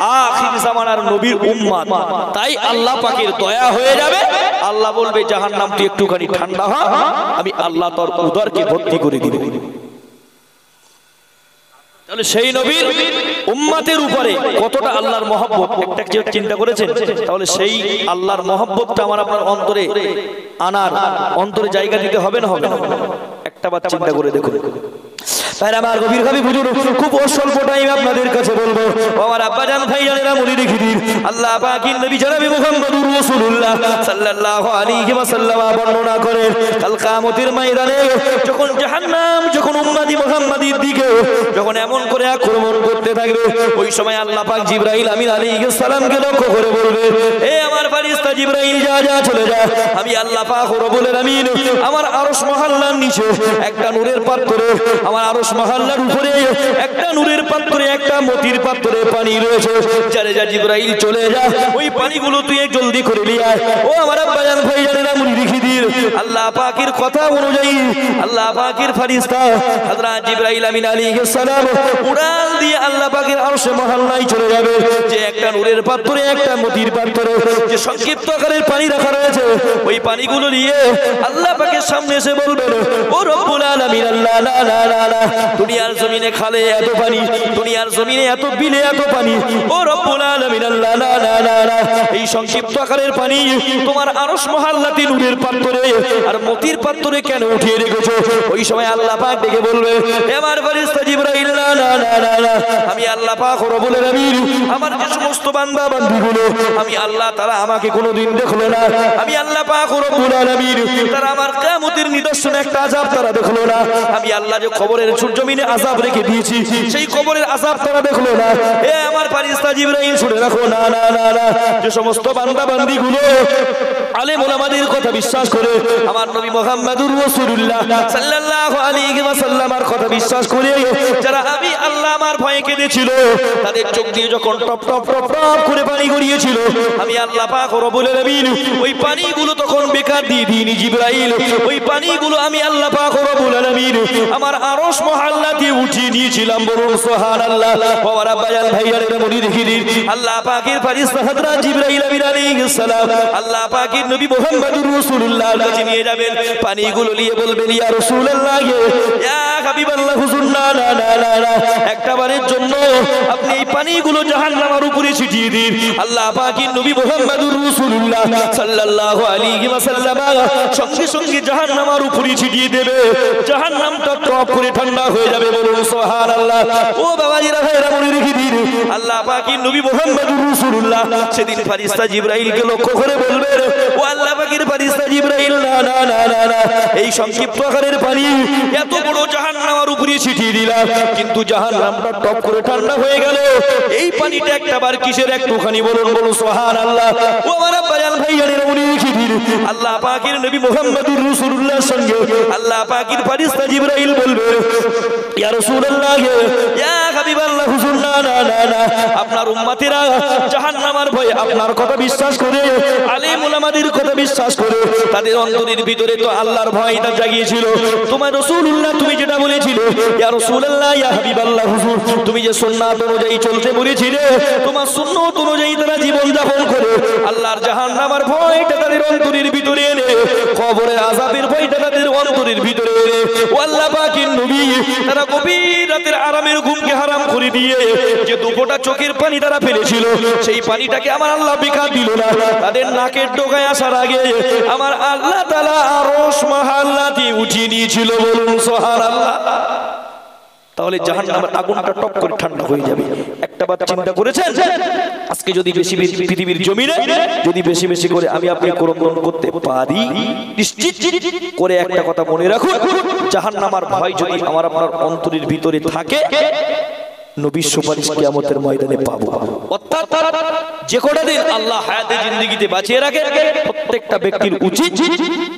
আখির জামানার নবীর উম্মাত তাই আল্লাহ পাকের দয়া হয়ে যাবে। আল্লাহ বলবে জাহান্নাম তুই একটুখানি ঠান্ডা হ। আমি আল্লাহ তোর উদরকে ভর্তি করে দিব। তাহলে সেই নবীর উম্মাতের উপরে কতটা আল্লাহর মহব্বত? একটা কেউ চিন্তা করেছেন? তাহলে সেই আল্লাহর মহব্বতটা আমার আপনার অন্তরে আনার, অন্তরে জায়গা দিতে হবে না হবে না? একটা বার চিন্তা করে দেখুন। তাই আমার গভীর ভাবে বুঝুন, খুব অস্বল্প টাইম আপনাদের কাছে বলব। আমার আব্বা জান, ভাই জানেরা মনে রেখে দিন। আল্লাহ নবী মুহাম্মদুর রাসূলুল্লাহ সাল্লাল্লাহু আলাইহি বর্ণনা করেন, কাল কিয়ামতের ময়দানে যখন জাহান্নাম, যখন উম্মতি মুহাম্মাদির দিকে যখন এমন করে আক্রমণ করতে থাকবে, ওই সময় আল্লাহ পাক জিবরাইল আমিন আলাইহিস সালামকে লক্ষ্য করে বলবে, হে আমার ফারিস্তা জিবরাইল, যা যা, চলে যা। আমি আল্লাহ পাক রব্বুল আলামিন আমার আরশ মহল্লার নিচে একটা নূরের পাত্রে আমার আরশ মহল্লার উপরে একটা নূরের পাত্রে, একটা মতির পাত্রে পানি রয়েছে। যারে যা জিবরাইল চলে যা ওই পানিগুলো তুই জলদি করে নিয়ে আয়। ও আমার আব্বাজান ভাই জানেরা মুনি রেখে দিন। আল্লাহ পাকের কথা অনুযায়ী, আল্লাহ পাকের ফারিস্তা হযরত জিবরাইল আমিন আলাইহিস সালাম উড়াল দিয়ে আল্লাহ পাকের আরশে মহল্লায় চলে যাবে। যে একটা নূরের পাত্রে, একটা মতির পাত্রে, যে সংক্ষিপ্ত আকারের পানি রাখা রয়েছে, ওই পানিগুলো নিয়ে আল্লাহ পাকের সামনে এসে বলবেন, ও রব্বুল আলামিন, আল্লাহ লা লা লা দুনিয়ার জমিনে খালে এত পানি, দুনিয়ার জমিনে এত বিলে এত পানি। ও রব্বুল আলামিন, আল্লাহ লা লা লা লা এই সংক্ষিপ্ত আকারের পানি তোমার আরশ মহল্লাতে নূরের পাত্রে আর মতির পাত্রে কেন উঠিয়ে রেখেছো? ওই সময় আল্লাহ পাক ডেকে বলবে, হে আমার ফেরেশতা জিবরাইল লা লা লা লা আমি আল্লাহ পাক রব্বুল আলামিন, আমার যে সমস্ত বান্দা বান্দীগুলো আমি আল্লাহ তারা আমাকে কোনোদিন দেখল না। আমি আল্লাহ পাক রব্বুল আলামিন, তারা আমার কিয়ামতের নিদর্শন একটা আযাব তারা দেখল না। আমি আল্লাহ যে খবরের জমিনে আজাব রেখে দিয়েছি। সেই কবরের আজাব তারা দেখল না। এ আমার ফারিস্তা জিব্রাইল, শুনে রাখো, না না না না। যে সমস্ত বান্দা বান্দীগুলো আলেম ওলামাদের কথা বিশ্বাস করে, আমার নবী মুহাম্মদুর রাসূলুল্লাহ সাল্লাল্লাহু আলাইহি ওয়াসাল্লামের কথা বিশ্বাস করে, যারা আমি আল্লাহ আমার ভয়ে কেঁদেছিল, তাদের চোখ দিয়ে যখন টপ টপ টপ টপ করে পানি গড়িয়েছিল, আমি আল্লাহ পাক রব্বুল আলামিন ওই পানিগুলো তখন বেকার দিয়ে দিইনি জিবরাইল, ওই পানিগুলো আমি আল্লাহ পাক রব্বুল আলামিন আমার আরশ মহল্লাতে উঠিয়ে নিয়েছিলাম বলুন সুবহানাল্লাহ। বাবা রাব্বাজান ভাইয়ারের মনি রেখে আল্লাহ পাকের ফারিস্তা হযরত জিবরাইল আমিন আলাইহিস সালাম, আল্লাহ পাকের নবী মুহাম্মদুর রাসূলুল্লাহ কাছে নিয়ে যাবেন। পানিগুলো নিয়ে বলবেন, ইয়া রাসূলুল্লাহ, ইয়া হাবিবাল্লাহ, হুজুর, না না না না না। জন্য আপনি এই পানিগুলো জাহান্নামের উপরে ছিটিয়ে দিন। আল্লাহ পাকের নবী মুহাম্মদুর রাসূলুল্লাহ সাল্লাল্লাহু আলাইহি ওয়াসাল্লাম সঙ্গে সঙ্গে জাহান্নামের উপরে ছিটিয়ে দেবে। জাহান্নামটা টপ করে ঠান্ডা হয়ে যাবে বলুন, সুবহানাল্লাহ। ও বাবাজিরা ভাইরা মনে রেখে দিন। আল্লাহ পাকের নবী মুহাম্মদুর রাসূলুল্লাহ সেদিন ফারিস্তা জিবরাইলকে লক্ষ্য করে আল্লাহ পাকের ফারিস্তা জিবরাইল, না না না না না। এই সংক্ষিপ্ত আকারের পানি এত বড় জাহান্নামের উপরে ছিটিয়ে দিলাম। কিন্তু জাহান্নামটা টপ করে ঠান্ডা হয়ে গেল। এই পানিটা একটাবার কিসের একটুখানি বলুন বলুন, সুবহানাল্লাহ। ও আমার আব্বাজান ভাইয়ানের রেখে দিন আল্লাহ পাকের নবী মুহাম্মদুর রাসূলুল্লাহর সঙ্গে। আল্লাহ পাকের ফারিস্তা জিবরাইল বলবে, ইয়া রাসূলুল্লাহ, ইয়া হাবিবাল্লাহ না না না আপনার উম্মতেরা জাহান্নামের ভয়ে আপনার কথা বিশ্বাস করে, আলেম উলামাদের কথা বিশ্বাস করে, তাদের অন্তরের ভিতরে তো আল্লাহর ভয়টা জাগিয়েছিল। তোমার রাসূলুল্লাহ, তুমি যেটা বলেছিলে, ইয়া রাসূলুল্লাহ, ইয়া হাবিবাল্লাহ হুজুর, তুমি যে সুন্নাত অনুযায়ী চলতে বলেছিলে, তোমার সুন্নাত অনুযায়ী তারা জীবন যাপন করে, আল্লাহর জাহান্নামের ভয়টা তাদের অন্তরের ভিতরে এনে কবরের আযাবের ভয়টা তাদের অন্তরের ভিতরে এনে, ও আল্লাহ পাকের নবী, তারা গভীর রাতের আরামের ঘুমকে হারাম করে দিয়ে যে দুপোটা চোখের পানি তারা ফেলেছিল, সেই পানিটাকে আমার আল্লাহ বেকার দিল না। তাদের নাকের ডোকায় আসার আগে আমার আল্লাহ তালা মহাল্লাতে উঠিয়ে নিয়েছিল বলুন সোহার আল্লাহ তাহলে জাহান নামের আগুনটা টপ করে ঠান্ডা হয়ে যাবে। একটা বার চিন্তা করেছেন? আজকে যদি বেশি বেশি পৃথিবীর জমিনে, যদি বেশি বেশি করে আমি আপনি ক্রন্দন করতে পারি, নিশ্চিত করে একটা কথা মনে রাখুন জাহান নামার ভয় যদি আমার আপনার অন্তরের ভিতরে থাকে নবীর সুপারিশ কিয়ামতের ময়দানে পাবো। অর্থাৎ যে কটা দিন আল্লাহ হায়াতে জিন্দেগিতে বাঁচিয়ে রাখে। প্রত্যেকটা ব্যক্তির উচিত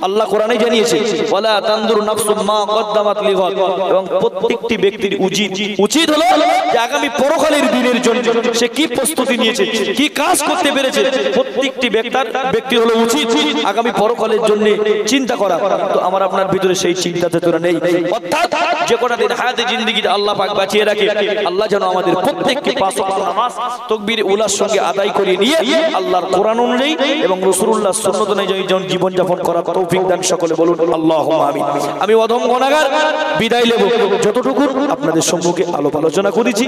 আল্লাহ কোরআনে জানিয়েছে, ওয়ালা তানদুর নাফসুম মা কদ্দামাত লিগাদ এবং প্রত্যেকটি ব্যক্তির উচিত উচিত হলো যে আগামী পরকালের দিনের জন্য সে কি প্রস্তুতি নিয়েছে, কি কাজ করতে পেরেছে। প্রত্যেকটি ব্যক্তির ব্যক্তি হলো উচিত আগামী পরকালের জন্য চিন্তা করা। তো আমার আপনার ভিতরে সেই চিন্তা চেতনা নেই। অর্থাৎ যে কটা দিন হায়াতে জিন্দেগিতে আল্লাহ পাক বাঁচিয়ে রাখে। আল্লাহ যেন আমাদের প্রত্যেককে পাঁচ ওয়াক্ত নামাজ, তাকবীর, উলার সঙ্গে আদায় করে নিয়ে আল্লাহর কোরআন অনুযায়ী এবং রাসূলুল্লাহ সুন্নাত অনুযায়ী যেন জীবন যাপন করা তৌফিক দান সকলে বলুন, আল্লাহুম্মা আমিন। আমি অধম গুনাহগার বিদায় নেব। যতটুকু আপনাদের সম্মুখে আলোপ আলোচনা করেছি,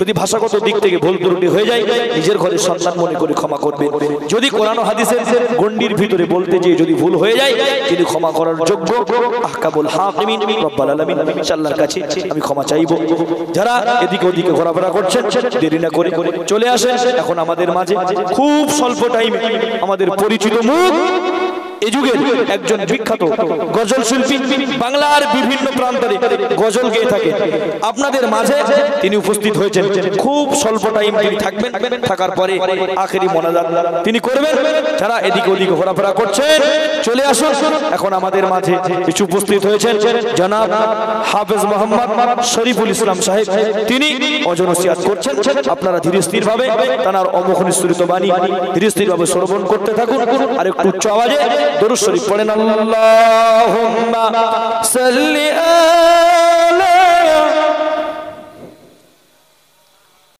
যদি ভাষাগত দিক থেকে ভুল ত্রুটি হয়ে যায়, নিজের ঘরে সন্তান মনে করে ক্ষমা করবে যদি কোরআন ও হাদিসের গণ্ডির ভিতরে বলতে যে যদি ভুল হয়ে যায় তিনি ক্ষমা করার যোগ্য আহকাবুল হাকিমিন রব্বাল আলামিন আল্লাহর কাছে আমি ক্ষমা চাইব। যারা এদিকে ওদিকে ঘোরাফেরা করছেন, দেরি না করে করে চলে আসে এখন আমাদের মাঝে খুব স্বল্প টাইমে আমাদের পরিচিত মুখ। এ যুগের একজন বিখ্যাত গজল শিল্পী বাংলার বিভিন্ন প্রান্তরে গজল গেয়ে থাকে। আপনাদের মাঝে তিনি উপস্থিত হয়েছেন। খুব স্বল্প টাইম তিনি থাকবেন। থাকার পরে আখেরি তিনি করবেন। যারা এদিকে ওদিকে ঘোরাফেরা করছেন, চলে আসুন। এখন আমাদের মাঝে কিছু উপস্থিত হয়েছেন। জনাব হাফেজ মোহাম্মদ শরীফুল ইসলাম সাহেব। তিনি অজনসিয়াত করছেন। আপনারা ধীরে স্থির ভাবে তার অমোঘ নিঃসৃত বাণী ধীরে স্থির ভাবে শ্রবণ করতে থাকুন। আর একটু উচ্চ আওয়াজে দরুদ শরীফ পড়েন আল্লাহুম্মা সাল্লি আলা